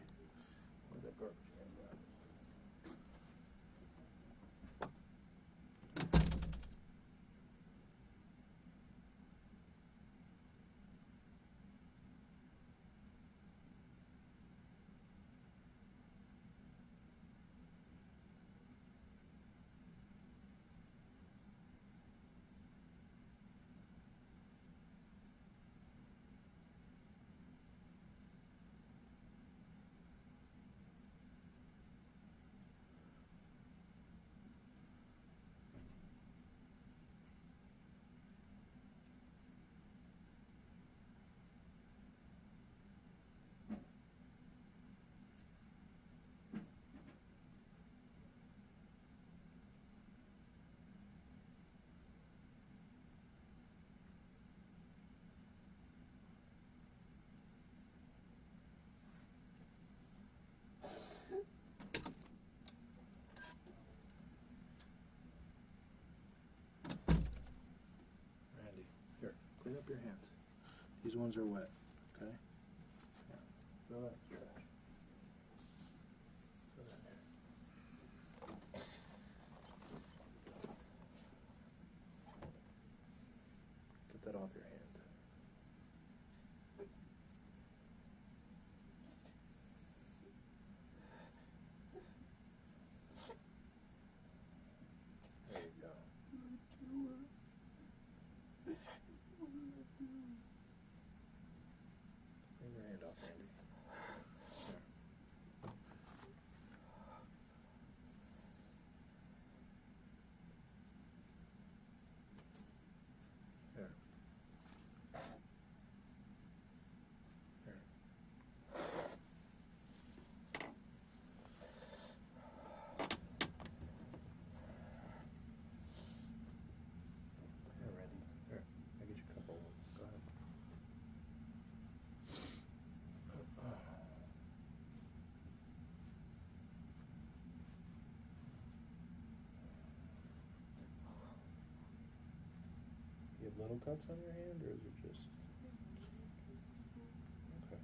Where'd that garbage your hand. These ones are wet, okay? Yeah, Throw that in the trash. Throw that in there. Get that off your hand. There you go. Little cuts on your hand, or is it just? Okay.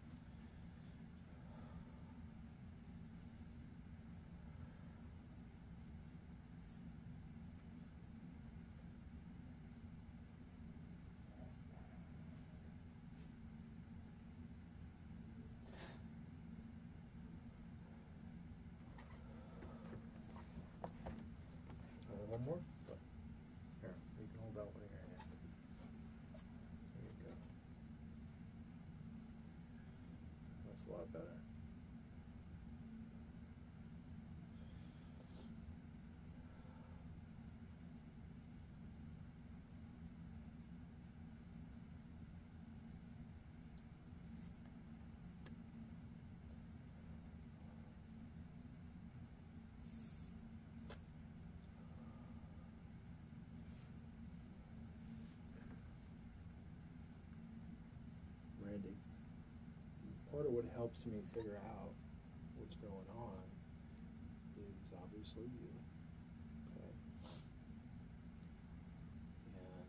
Uh, one more? But, here, you can hold out one in your hand. There you go. That's a lot better. Randy, part of what helps me figure out what's going on is obviously you. Okay. And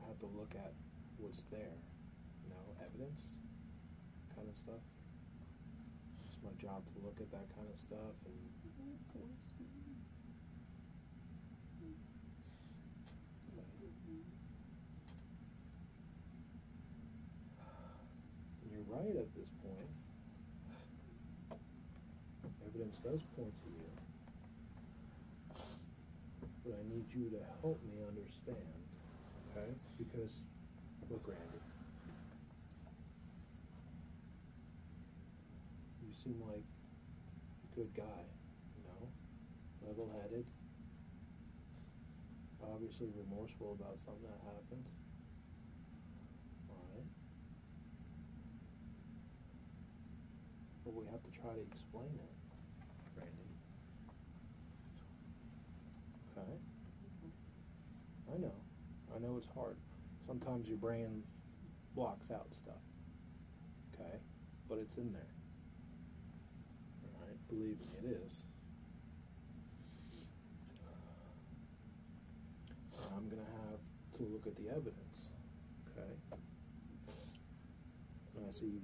I have to look at what's there, you know, evidence kind of stuff. It's my job to look at that kind of stuff and mm-hmm, And You're right at this point. Evidence does point to you. But I need you to help me understand, okay? Because, look, Randy. You seem like a good guy, you know? Level headed. Obviously remorseful about something that happened. Alright. But we have to try to explain it, Randy. Okay? I know. I know it's hard. Sometimes your brain blocks out stuff. Okay? But it's in there. Alright? Believe me, it is. I'm gonna have to look at the evidence. Okay? And I see you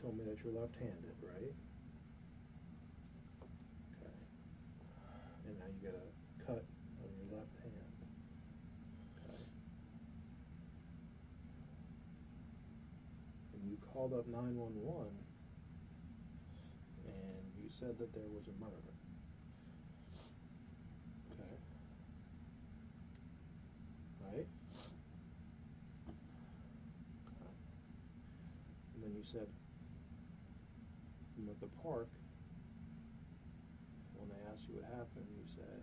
told me that you're left-handed, right? Okay. And now you got a cut on your left hand. Okay. And you called up 911 and you said that there was a murder. Okay. Right? And then you said, park. When they asked you what happened, you said,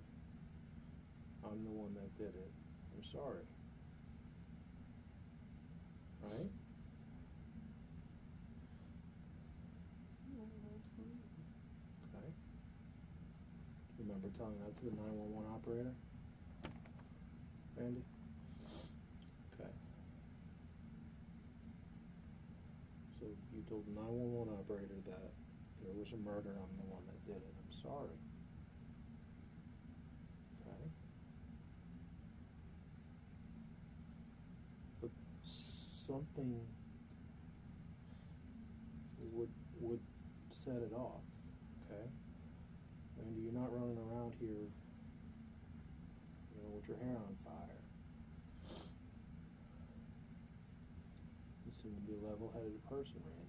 I'm the one that did it. I'm sorry. Right? Okay. Remember telling that to the 911 operator? Randy? Okay. So you told the 911 operator that there was a murder, I'm the one that did it, I'm sorry. Okay. But something would, would set it off, okay? Randy, you're not running around here, you know, with your hair on fire. You seem to be a level-headed person, Randy.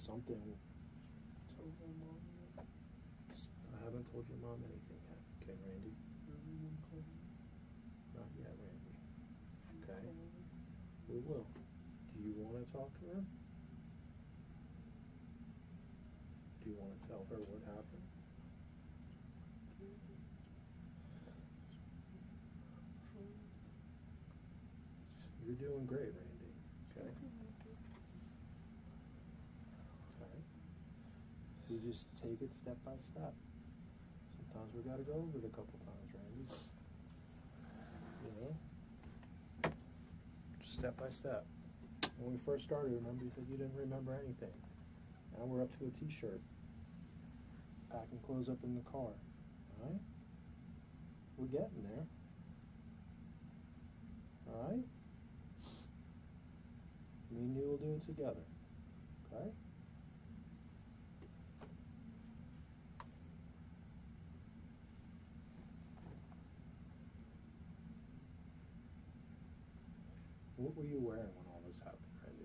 So something. Tell my mom that I haven't told your mom anything yet, okay, Randy? everyone called me. Not yet, Randy. Okay? We will. Do you want to talk to her? Do you want to tell her what happened? You're doing great, Randy. Okay? Okay? You just take it step by step. Sometimes we gotta go over it a couple times, Randy. You know? Just step by step. When we first started, remember you said you didn't remember anything. Now we're up to a t-shirt. Packing clothes up in the car. Alright? We're getting there. Alright? Me and you will do it together. Okay? What were you wearing when all this happened, Randy?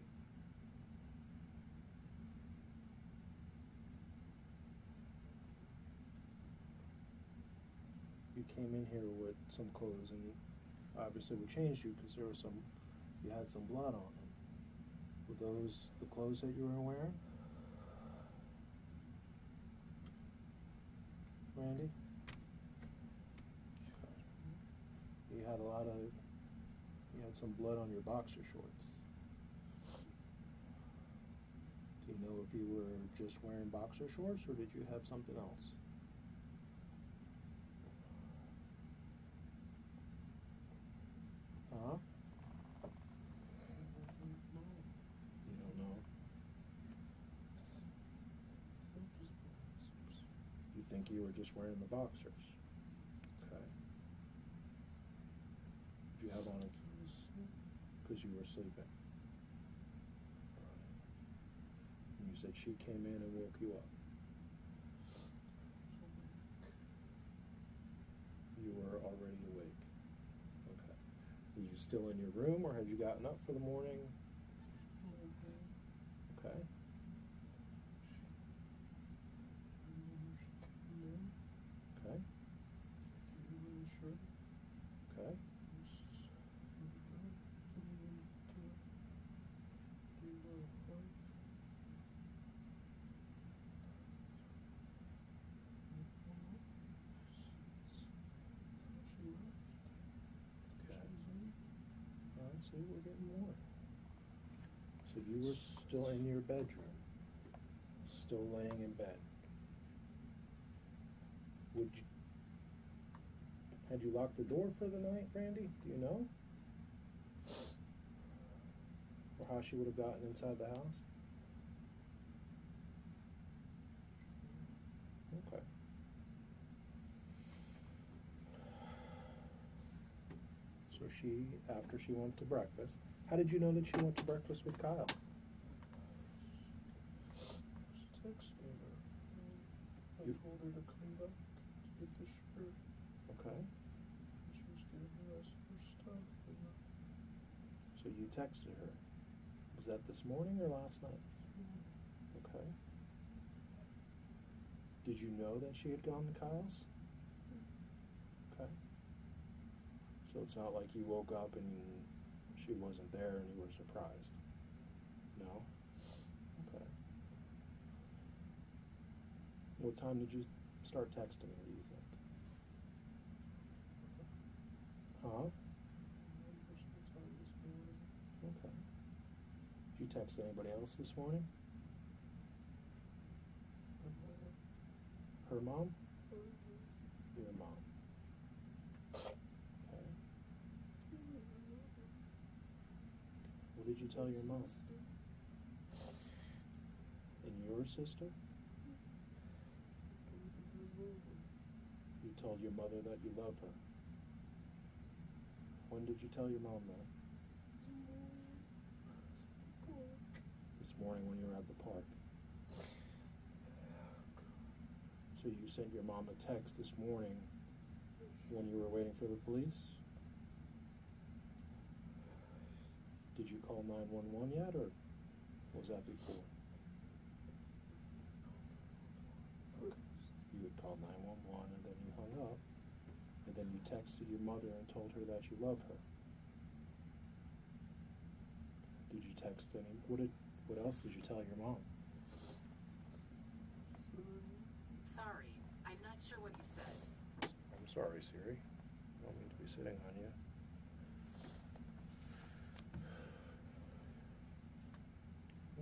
You came in here with some clothes, and obviously we changed you because there was some, you had some blood on them. Were those the clothes that you were wearing? Randy? You had a lot of, some blood on your boxer shorts. Do you know if you were just wearing boxer shorts or did you have something else? Huh? You don't know. You think you were just wearing the boxers? Okay. Did you have on a because you were sleeping? And you said she came in and woke you up. You were already awake. Okay. Were you still in your room or had you gotten up for the morning? Okay. Okay. Okay. Okay. We're getting. So you were still in your bedroom, still laying in bed. Would you, had you locked the door for the night, Randy? Do you know? Or how she would have gotten inside the house? Okay. She, after she went to breakfast, how did you know that she went to breakfast with Kyle? texting her. I You- told her to come back to get the shirt. Okay. And she was getting the rest of her stuff. So you texted her. Was that this morning or last night? Okay. Did you know that she had gone to Kyle's? Okay. So it's not like you woke up and she wasn't there and you were surprised. No? Okay. What time did you start texting her, do you think? Huh? Okay. Did you text anybody else this morning? Her mom, Her mom? her, Your mom. Okay. What did you tell your mom? And your sister? You told your mother that you love her. When did you tell your mom that? This morning when you were at the park. So you sent your mom a text this morning when you were waiting for the police? Did you call 911 yet, or was that before? You had called 911 and then you hung up, and then you texted your mother and told her that you love her. Did you text any? What did? What else did you tell your mom? Sorry, I'm not sure what you said. I'm sorry, Siri. I don't mean to be sitting on you.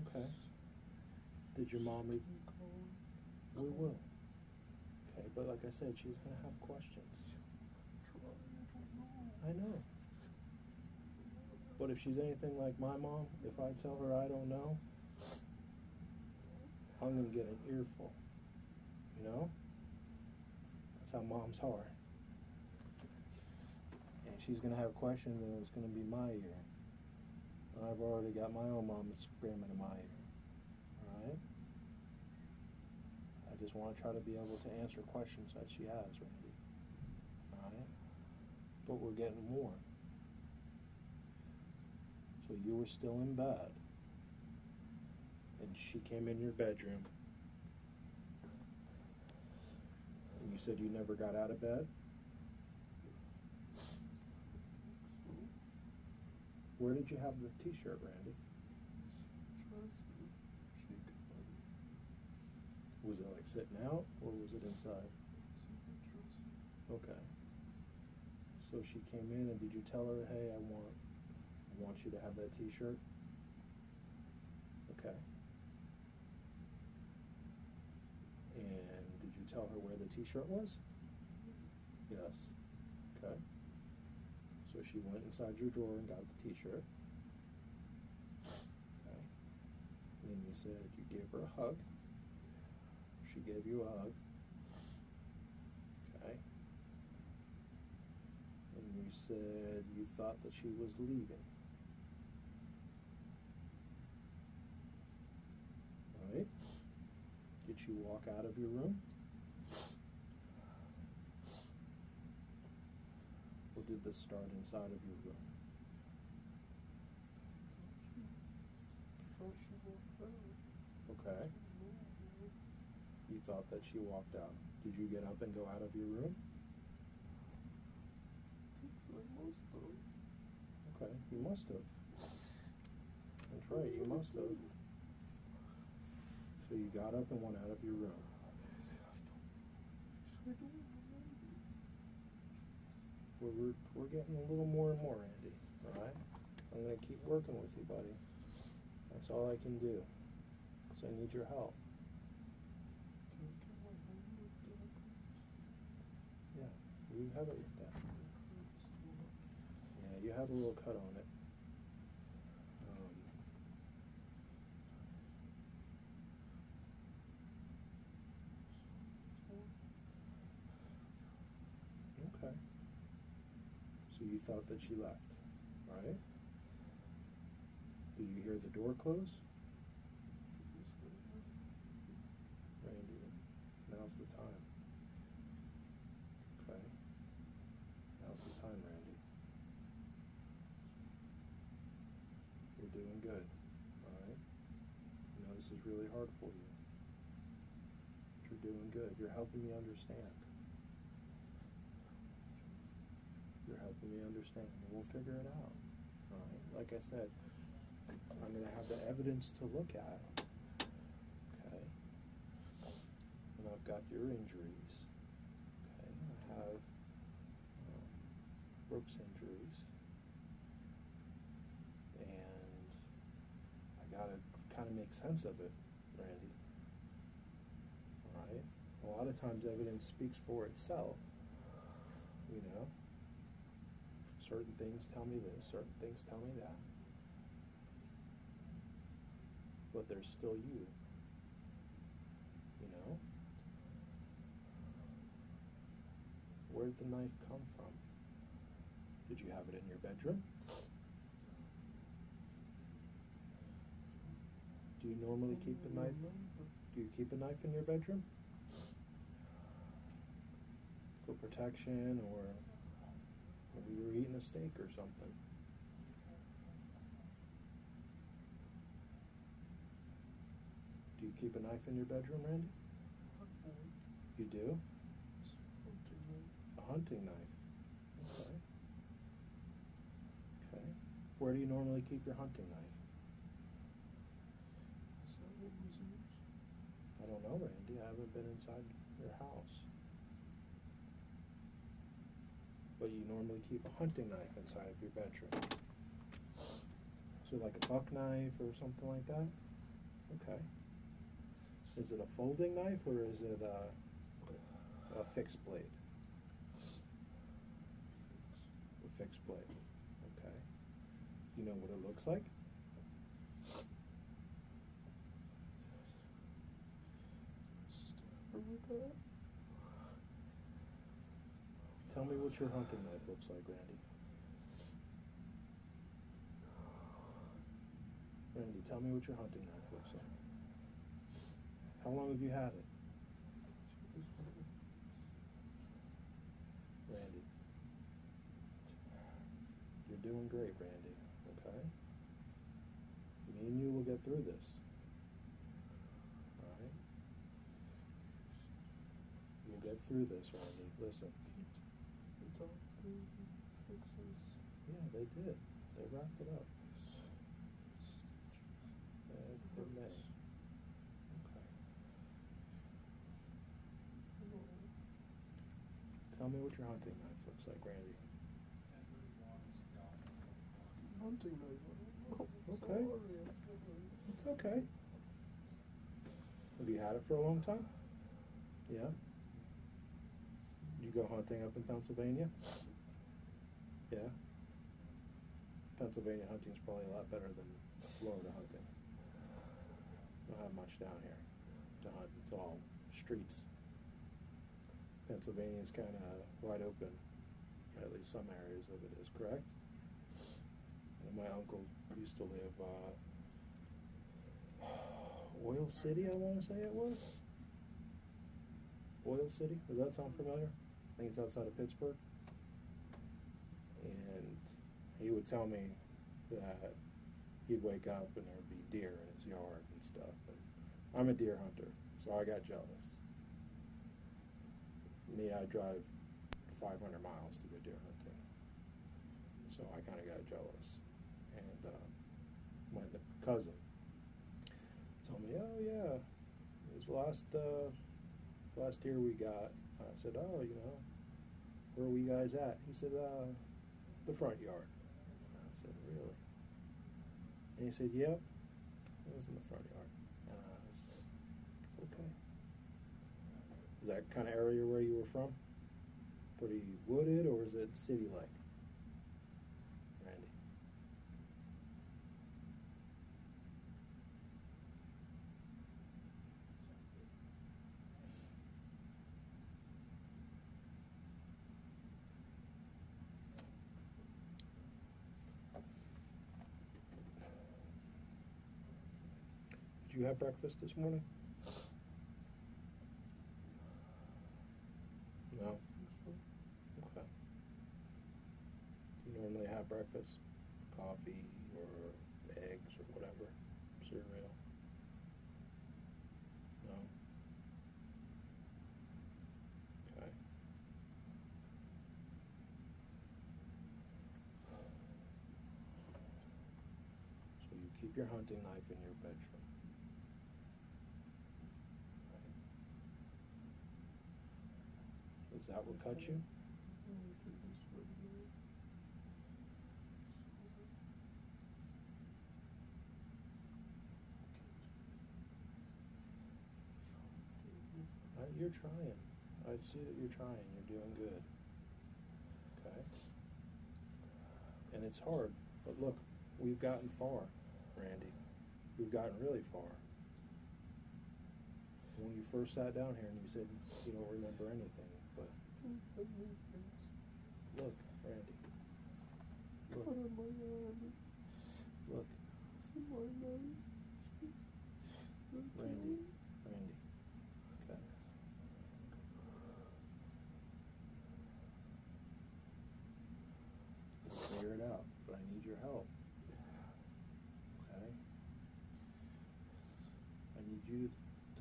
Okay. Did your mom leave? We will. Okay, but like I said, she's gonna have questions. I know. But if she's anything like my mom, if I tell her I don't know, I'm gonna get an earful. You know? That's how moms are. and she's gonna have questions, and it's gonna be my ear. And I've already got my own mom screaming in my ear. All right. I just want to try to be able to answer questions that she has, Randy. But we're getting more. So you were still in bed, and she came in your bedroom, and you said you never got out of bed. Where did you have the T-shirt, Randy? Was it like sitting out, or was it inside? Okay. So she came in, and did you tell her, "Hey, I want, I want you to have that T-shirt"? Okay. And did you tell her where the T-shirt was? Yes. Okay. So she went inside your drawer and got the T-shirt. Okay. And then you said you gave her a hug. She gave you a hug. Okay. And you said you thought that she was leaving. Right? Did she walk out of your room? Or did this start inside of your room? Okay. Thought that she walked out. Did you get up and go out of your room? I must have. Okay, you must have. That's right, you must have. So you got up and went out of your room. We're, we're, we're getting a little more and more, Andy. All right? I'm going to keep working with you, buddy. That's all I can do. Because I need your help. Yeah, you have it with that. Yeah, you have a little cut on it. Um, okay. So you thought that she left, right? Did you hear the door close? Randy, now's the time. Okay. Now's the time, Randy. You're doing good, alright? I know this is really hard for you. But you're doing good. You're helping me understand. You're helping me understand. and We'll figure it out. Like I said, I'm going to have the evidence to look at. Okay? And I've got your injuries. Okay? I have um, Brooke's injuries. And I got to kind of make sense of it, Randy. Alright? A lot of times evidence speaks for itself. You know? Certain things tell me this, certain things tell me that. But there's still you. You know? Where'd the knife come from? Did you have it in your bedroom? Do you normally keep a knife? Do you keep a knife in your bedroom? For protection or maybe you were eating a steak or something? Do you keep a knife in your bedroom, Randy? You do? A hunting knife. Okay. Okay. Where do you normally keep your hunting knife? I don't know, Randy. I haven't been inside your house. But you normally keep a hunting knife inside of your bedroom. So like a buck knife or something like that? Okay. Is it a folding knife or is it a, a fixed blade? A fixed blade. Okay. You know what it looks like? Tell me what your hunting knife looks like, Randy. Randy, tell me what your hunting knife looks like. How long have you had it? Randy. You're doing great, Randy, okay? Me and you will get through this. Alright? We'll get through this, Randy. Listen. The doctor fixes. Yeah, they did. They wrapped it up. May. Okay. Tell me what your hunting knife looks like, Randy. Hunting knife. Oh, Okay. Sorry, I'm sorry. It's okay. Have you had it for a long time? Yeah? You go hunting up in Pennsylvania? Yeah? Pennsylvania hunting is probably a lot better than Florida hunting. Don't have much down here to hunt. It's all streets. Pennsylvania is kind of wide open. At least some areas of it is, correct? And my uncle used to live uh, Oil City, I want to say it was. Oil City, does that sound familiar? I think it's outside of Pittsburgh. He would tell me that he'd wake up and there'd be deer in his yard and stuff. And I'm a deer hunter, so I got jealous. Me, I drive 500 miles to go deer hunting, so I kind of got jealous. And uh, my cousin told me, "Oh yeah, it was last uh, last deer we got." I said, "Oh, you know, where were you guys at?" He said, uh, "The front yard." "Really?" And he said, "Yep, it was in the front yard." And I was okay. Is that kind of area where you were from? Pretty wooded, or is it city-like? Randy. Did you have breakfast this morning? No? Okay. Do you normally have breakfast? Coffee or eggs or whatever? Cereal? No? Okay. So you keep your hunting knife in your bedroom. Right. Is that what cut you- Uh, you're trying. I see that you're trying. You're doing good. Okay. And it's hard, but look, we've gotten far, Randy. We've gotten really far. When you first sat down here and you said you don't remember anything, look, Randy. Cut Look, on my arm. look. Randy, Randy. Okay. We'll figure it out, but I need your help. Okay? I need you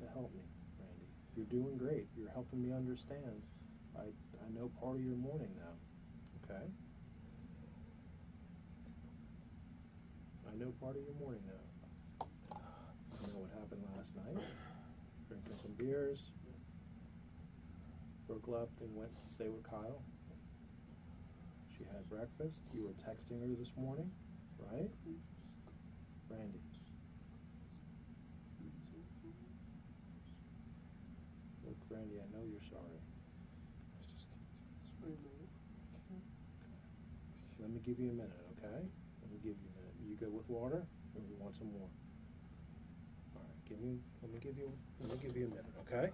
to help me, Randy. You're doing great. You're helping me understand. I, I know part of your morning now. Okay? I know part of your morning now. You know what happened last night? Drinking some beers. Brooke left and went to stay with Kyle. She had breakfast. You were texting her this morning, right? Randy. Look, Randy, I know you're sorry. Just keep this right now. Give you a minute, okay? Let me give you a minute. You good with water, or you want some more? All right, give me. Let me give you. Let me give you a minute, okay?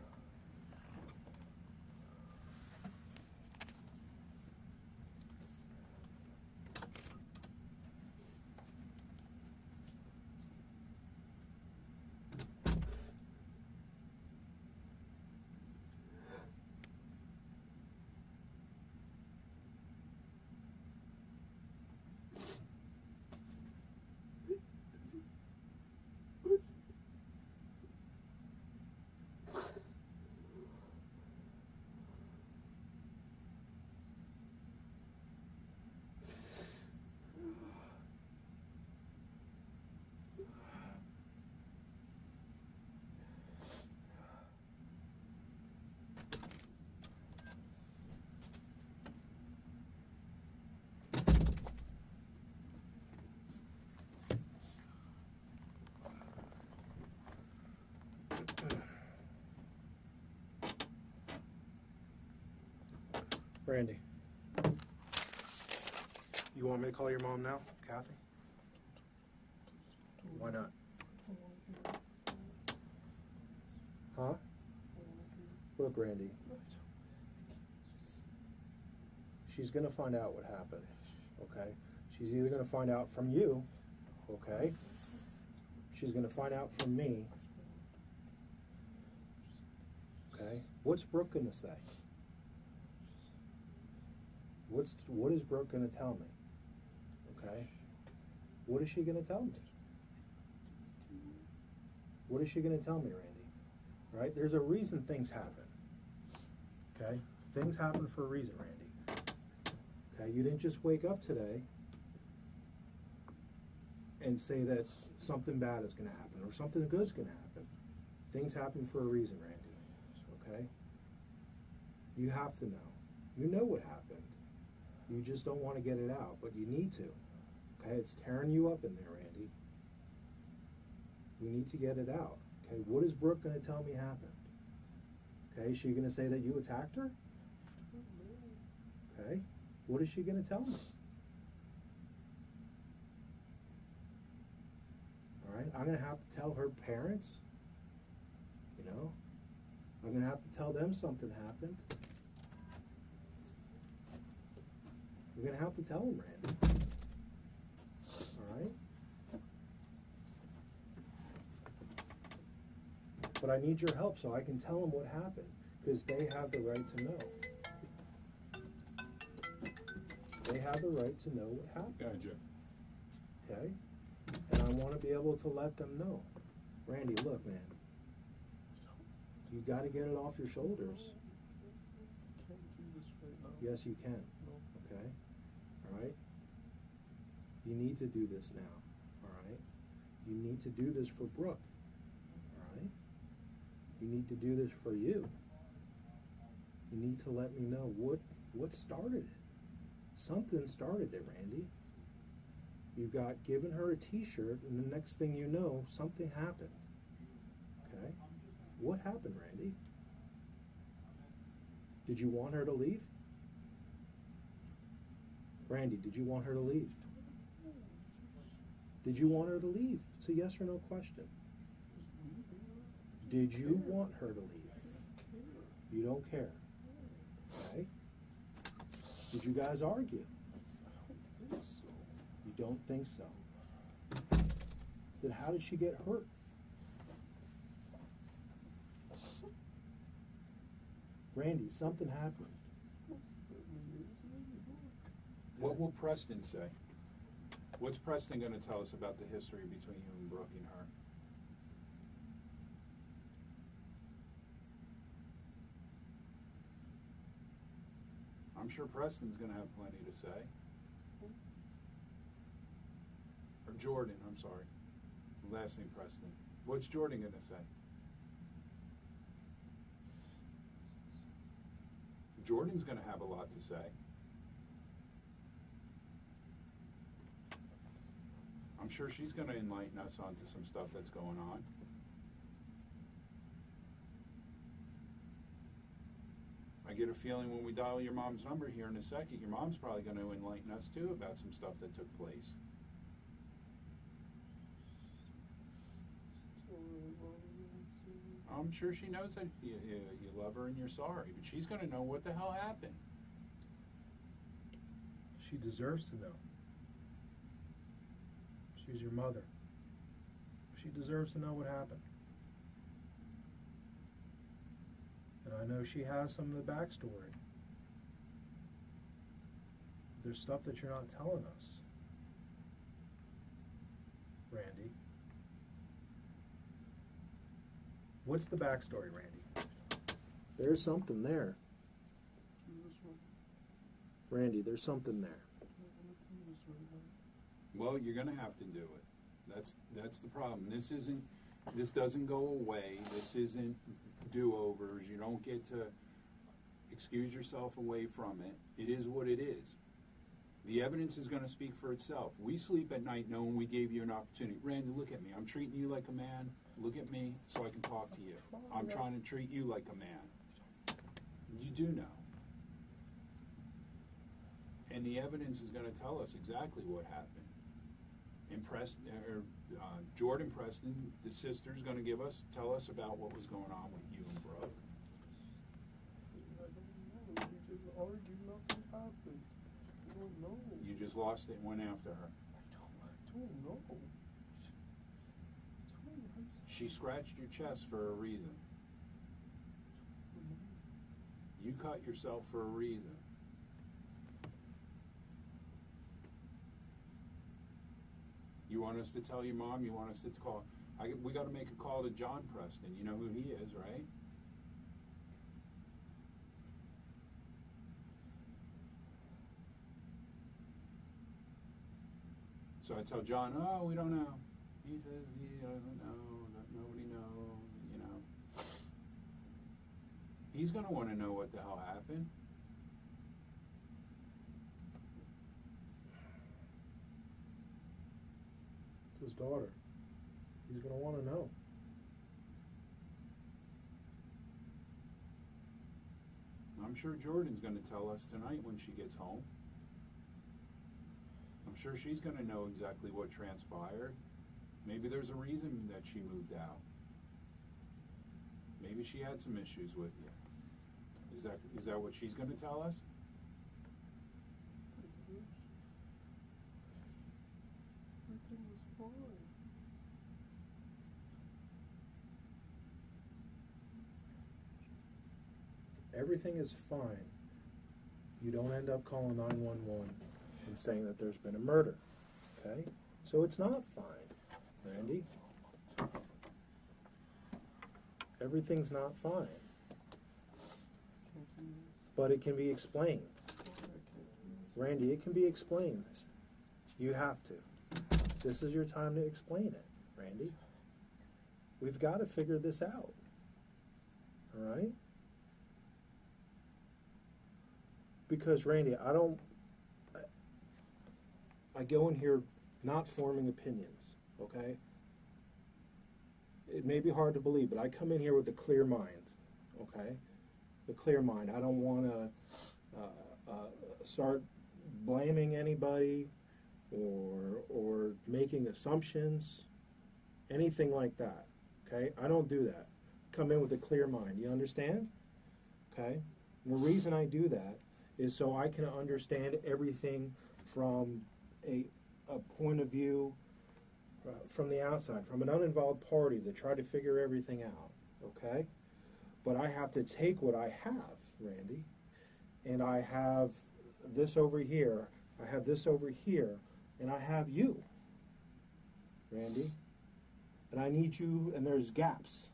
Randy. You want me to call your mom now, Kathy? Why not? Huh? Look, Randy. She's going to find out what happened, okay? She's either going to find out from you, okay? She's going to find out from me, Okay? What's Brooke gonna say? What's what is Brooke gonna tell me? Okay? What is she gonna tell me? What is she gonna tell me, Randy? Right? There's a reason things happen. Okay? Things happen for a reason, Randy. Okay? You didn't just wake up today and say that something bad is gonna happen or something good's gonna happen. Things happen for a reason, Randy. Okay? You have to know. You know what happened. You just don't want to get it out, but you need to. Okay? It's tearing you up in there, Andy. You need to get it out. Okay? What is Brooke going to tell me happened? Okay? Is she going to say that you attacked her? Okay? What is she going to tell me? All right? I'm going to have to tell her parents. I'm going to have to tell them something happened. You're going to have to tell them, Randy. All right? But I need your help so I can tell them what happened because they have the right to know. They have the right to know what happened, Gotcha. okay? And I want to be able to let them know. Randy, look, man. You got to get it off your shoulders. Can't do this right now. Yes, you can. No. Okay? All right? You need to do this now. All right? You need to do this for Brooke. All right? You need to do this for you. You need to let me know what what started it. Something started it, Randy. You got given her a T-shirt, and the next thing you know, something happened. What happened, Randy? Did you want her to leave? Randy, did you want her to leave? Did you want her to leave? It's a yes or no question. Did you want her to leave? You don't care. Okay? Did you guys argue? You don't think so. Then how did she get hurt? Randy, something happened. What will Preston say? What's Preston gonna tell us about the history between you and Brooke and her? I'm sure Preston's gonna have plenty to say. Or Jordan, I'm sorry. Last name Preston. What's Jordan gonna say? Jordan's gonna have a lot to say. I'm sure she's gonna enlighten us onto some stuff that's going on. I get a feeling when we dial your mom's number here in a second, your mom's probably gonna enlighten us too about some stuff that took place. I'm sure she knows that you, you, you love her and you're sorry, but she's gonna know what the hell happened. She deserves to know. She's your mother. She deserves to know what happened. And I know she has some of the backstory. There's stuff that you're not telling us. Randy. What's the backstory, Randy? There's something there. Do this one. Randy, there's something there. I don't wanna do this right now. Well, you're gonna have to do it. That's, that's the problem. This isn't, this doesn't go away. This isn't do-overs. You don't get to excuse yourself away from it. It is what it is. The evidence is gonna speak for itself. We sleep at night knowing we gave you an opportunity. Randy, look at me. I'm treating you like a man. Look at me so I can talk to you. I'm trying to treat you like a man. You do know. and the evidence is gonna tell us exactly what happened. And Preston, or, uh, Jordan Preston, the sister's gonna give us, tell us about what was going on with you and Brooke. I don't know. Didn't argue. Nothing happened. Don't know. You just lost it and went after her. I don't. I don't know. I don't- She scratched your chest for a reason. You cut yourself for a reason. You want us to tell your mom? You want us to call? I, we got to make a call to John Preston. You know who he is, right? So I tell John, oh, we don't know. He says he doesn't know. That nobody knows. You know. He's gonna want to know what the hell happened. It's his daughter. He's gonna wanna know. I'm sure Jordan's gonna tell us tonight when she gets home. I'm sure she's gonna know exactly what transpired. Maybe there's a reason that she moved out. Maybe she had some issues with you. Is that is that what she's gonna tell us? Everything was fine. Everything is fine. You don't end up calling nine-one-one and saying that there's been a murder, okay? So it's not fine, Randy. Everything's not fine, but it can be explained. Randy, it can be explained. You have to. This is your time to explain it, Randy. We've got to figure this out. All right? Because, Randy, I don't. I go in here not forming opinions, okay? It may be hard to believe, but I come in here with a clear mind, okay? A clear mind. I don't want to uh, uh, start blaming anybody or or making assumptions, anything like that. Okay, I don't do that. Come in with a clear mind. You understand? Okay. And the reason I do that is so I can understand everything from a a point of view uh, from the outside, from an uninvolved party to try to figure everything out. Okay. But I have to take what I have, Randy, and I have this over here, I have this over here, and I have you, Randy. And I need you, and there's gaps.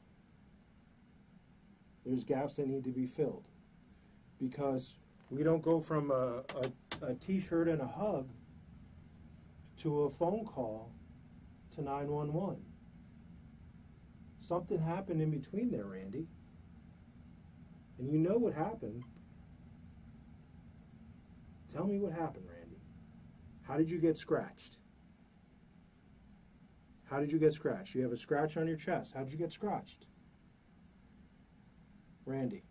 There's gaps that need to be filled. Because we don't go from a, a, a t shirt and a hug to a phone call to 911. Something happened in between there, Randy. And you know what happened. Tell me what happened, Randy. How did you get scratched? How did you get scratched? You have a scratch on your chest. How did you get scratched? Randy,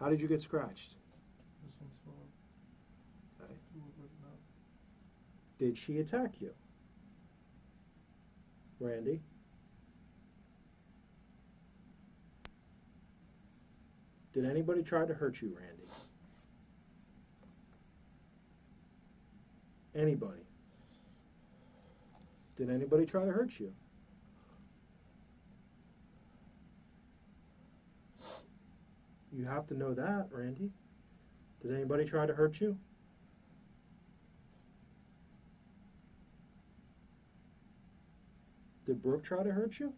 how did you get scratched? This one's fine. Okay. Do it right now. Did she attack you? Randy? Did anybody try to hurt you, Randy? Anybody? Did anybody try to hurt you? You have to know that, Randy. Did anybody try to hurt you? Did Brooke try to hurt you?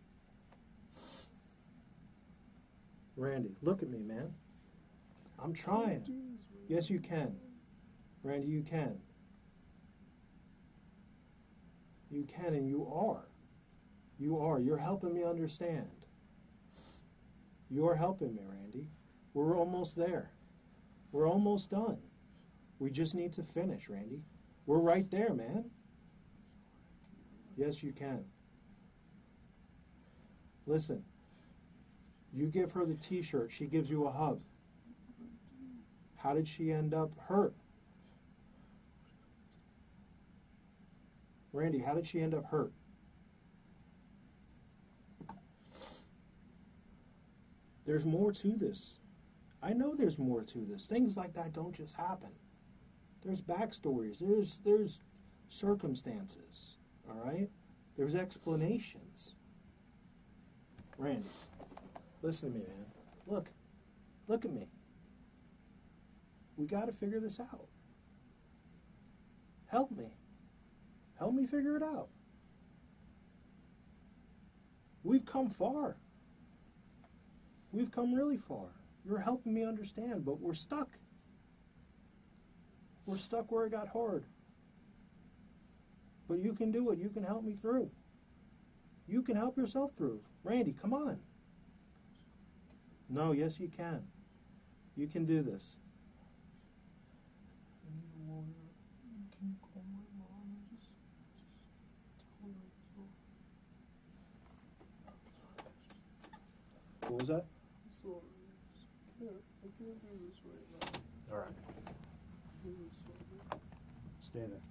Randy, look at me, man. I'm trying. Yes, you can. Randy, you can. You can and you are. You are. You're helping me understand. You're helping me, Randy. We're almost there. We're almost done. We just need to finish, Randy. We're right there, man. Yes, you can. Listen, you give her the t shirt, she gives you a hug. How did she end up hurt? Randy, how did she end up hurt? There's more to this. I know there's more to this. Things like that don't just happen. There's backstories. There's there's circumstances. All right. There's explanations. Randy, listen to me, man. Look, look at me. We got to figure this out. Help me. Help me figure it out. We've come far. We've come really far. You're helping me understand, but we're stuck. We're stuck where it got hard. But you can do it. You can help me through. You can help yourself through. Randy, come on. No, yes, you can. You can do this. I need a lawyer. Can you call my mom and just, just tell her I'm sorry. What was that? I'm sorry. I can't. I can't do this right now. All right. I'm really sorry. Stay there.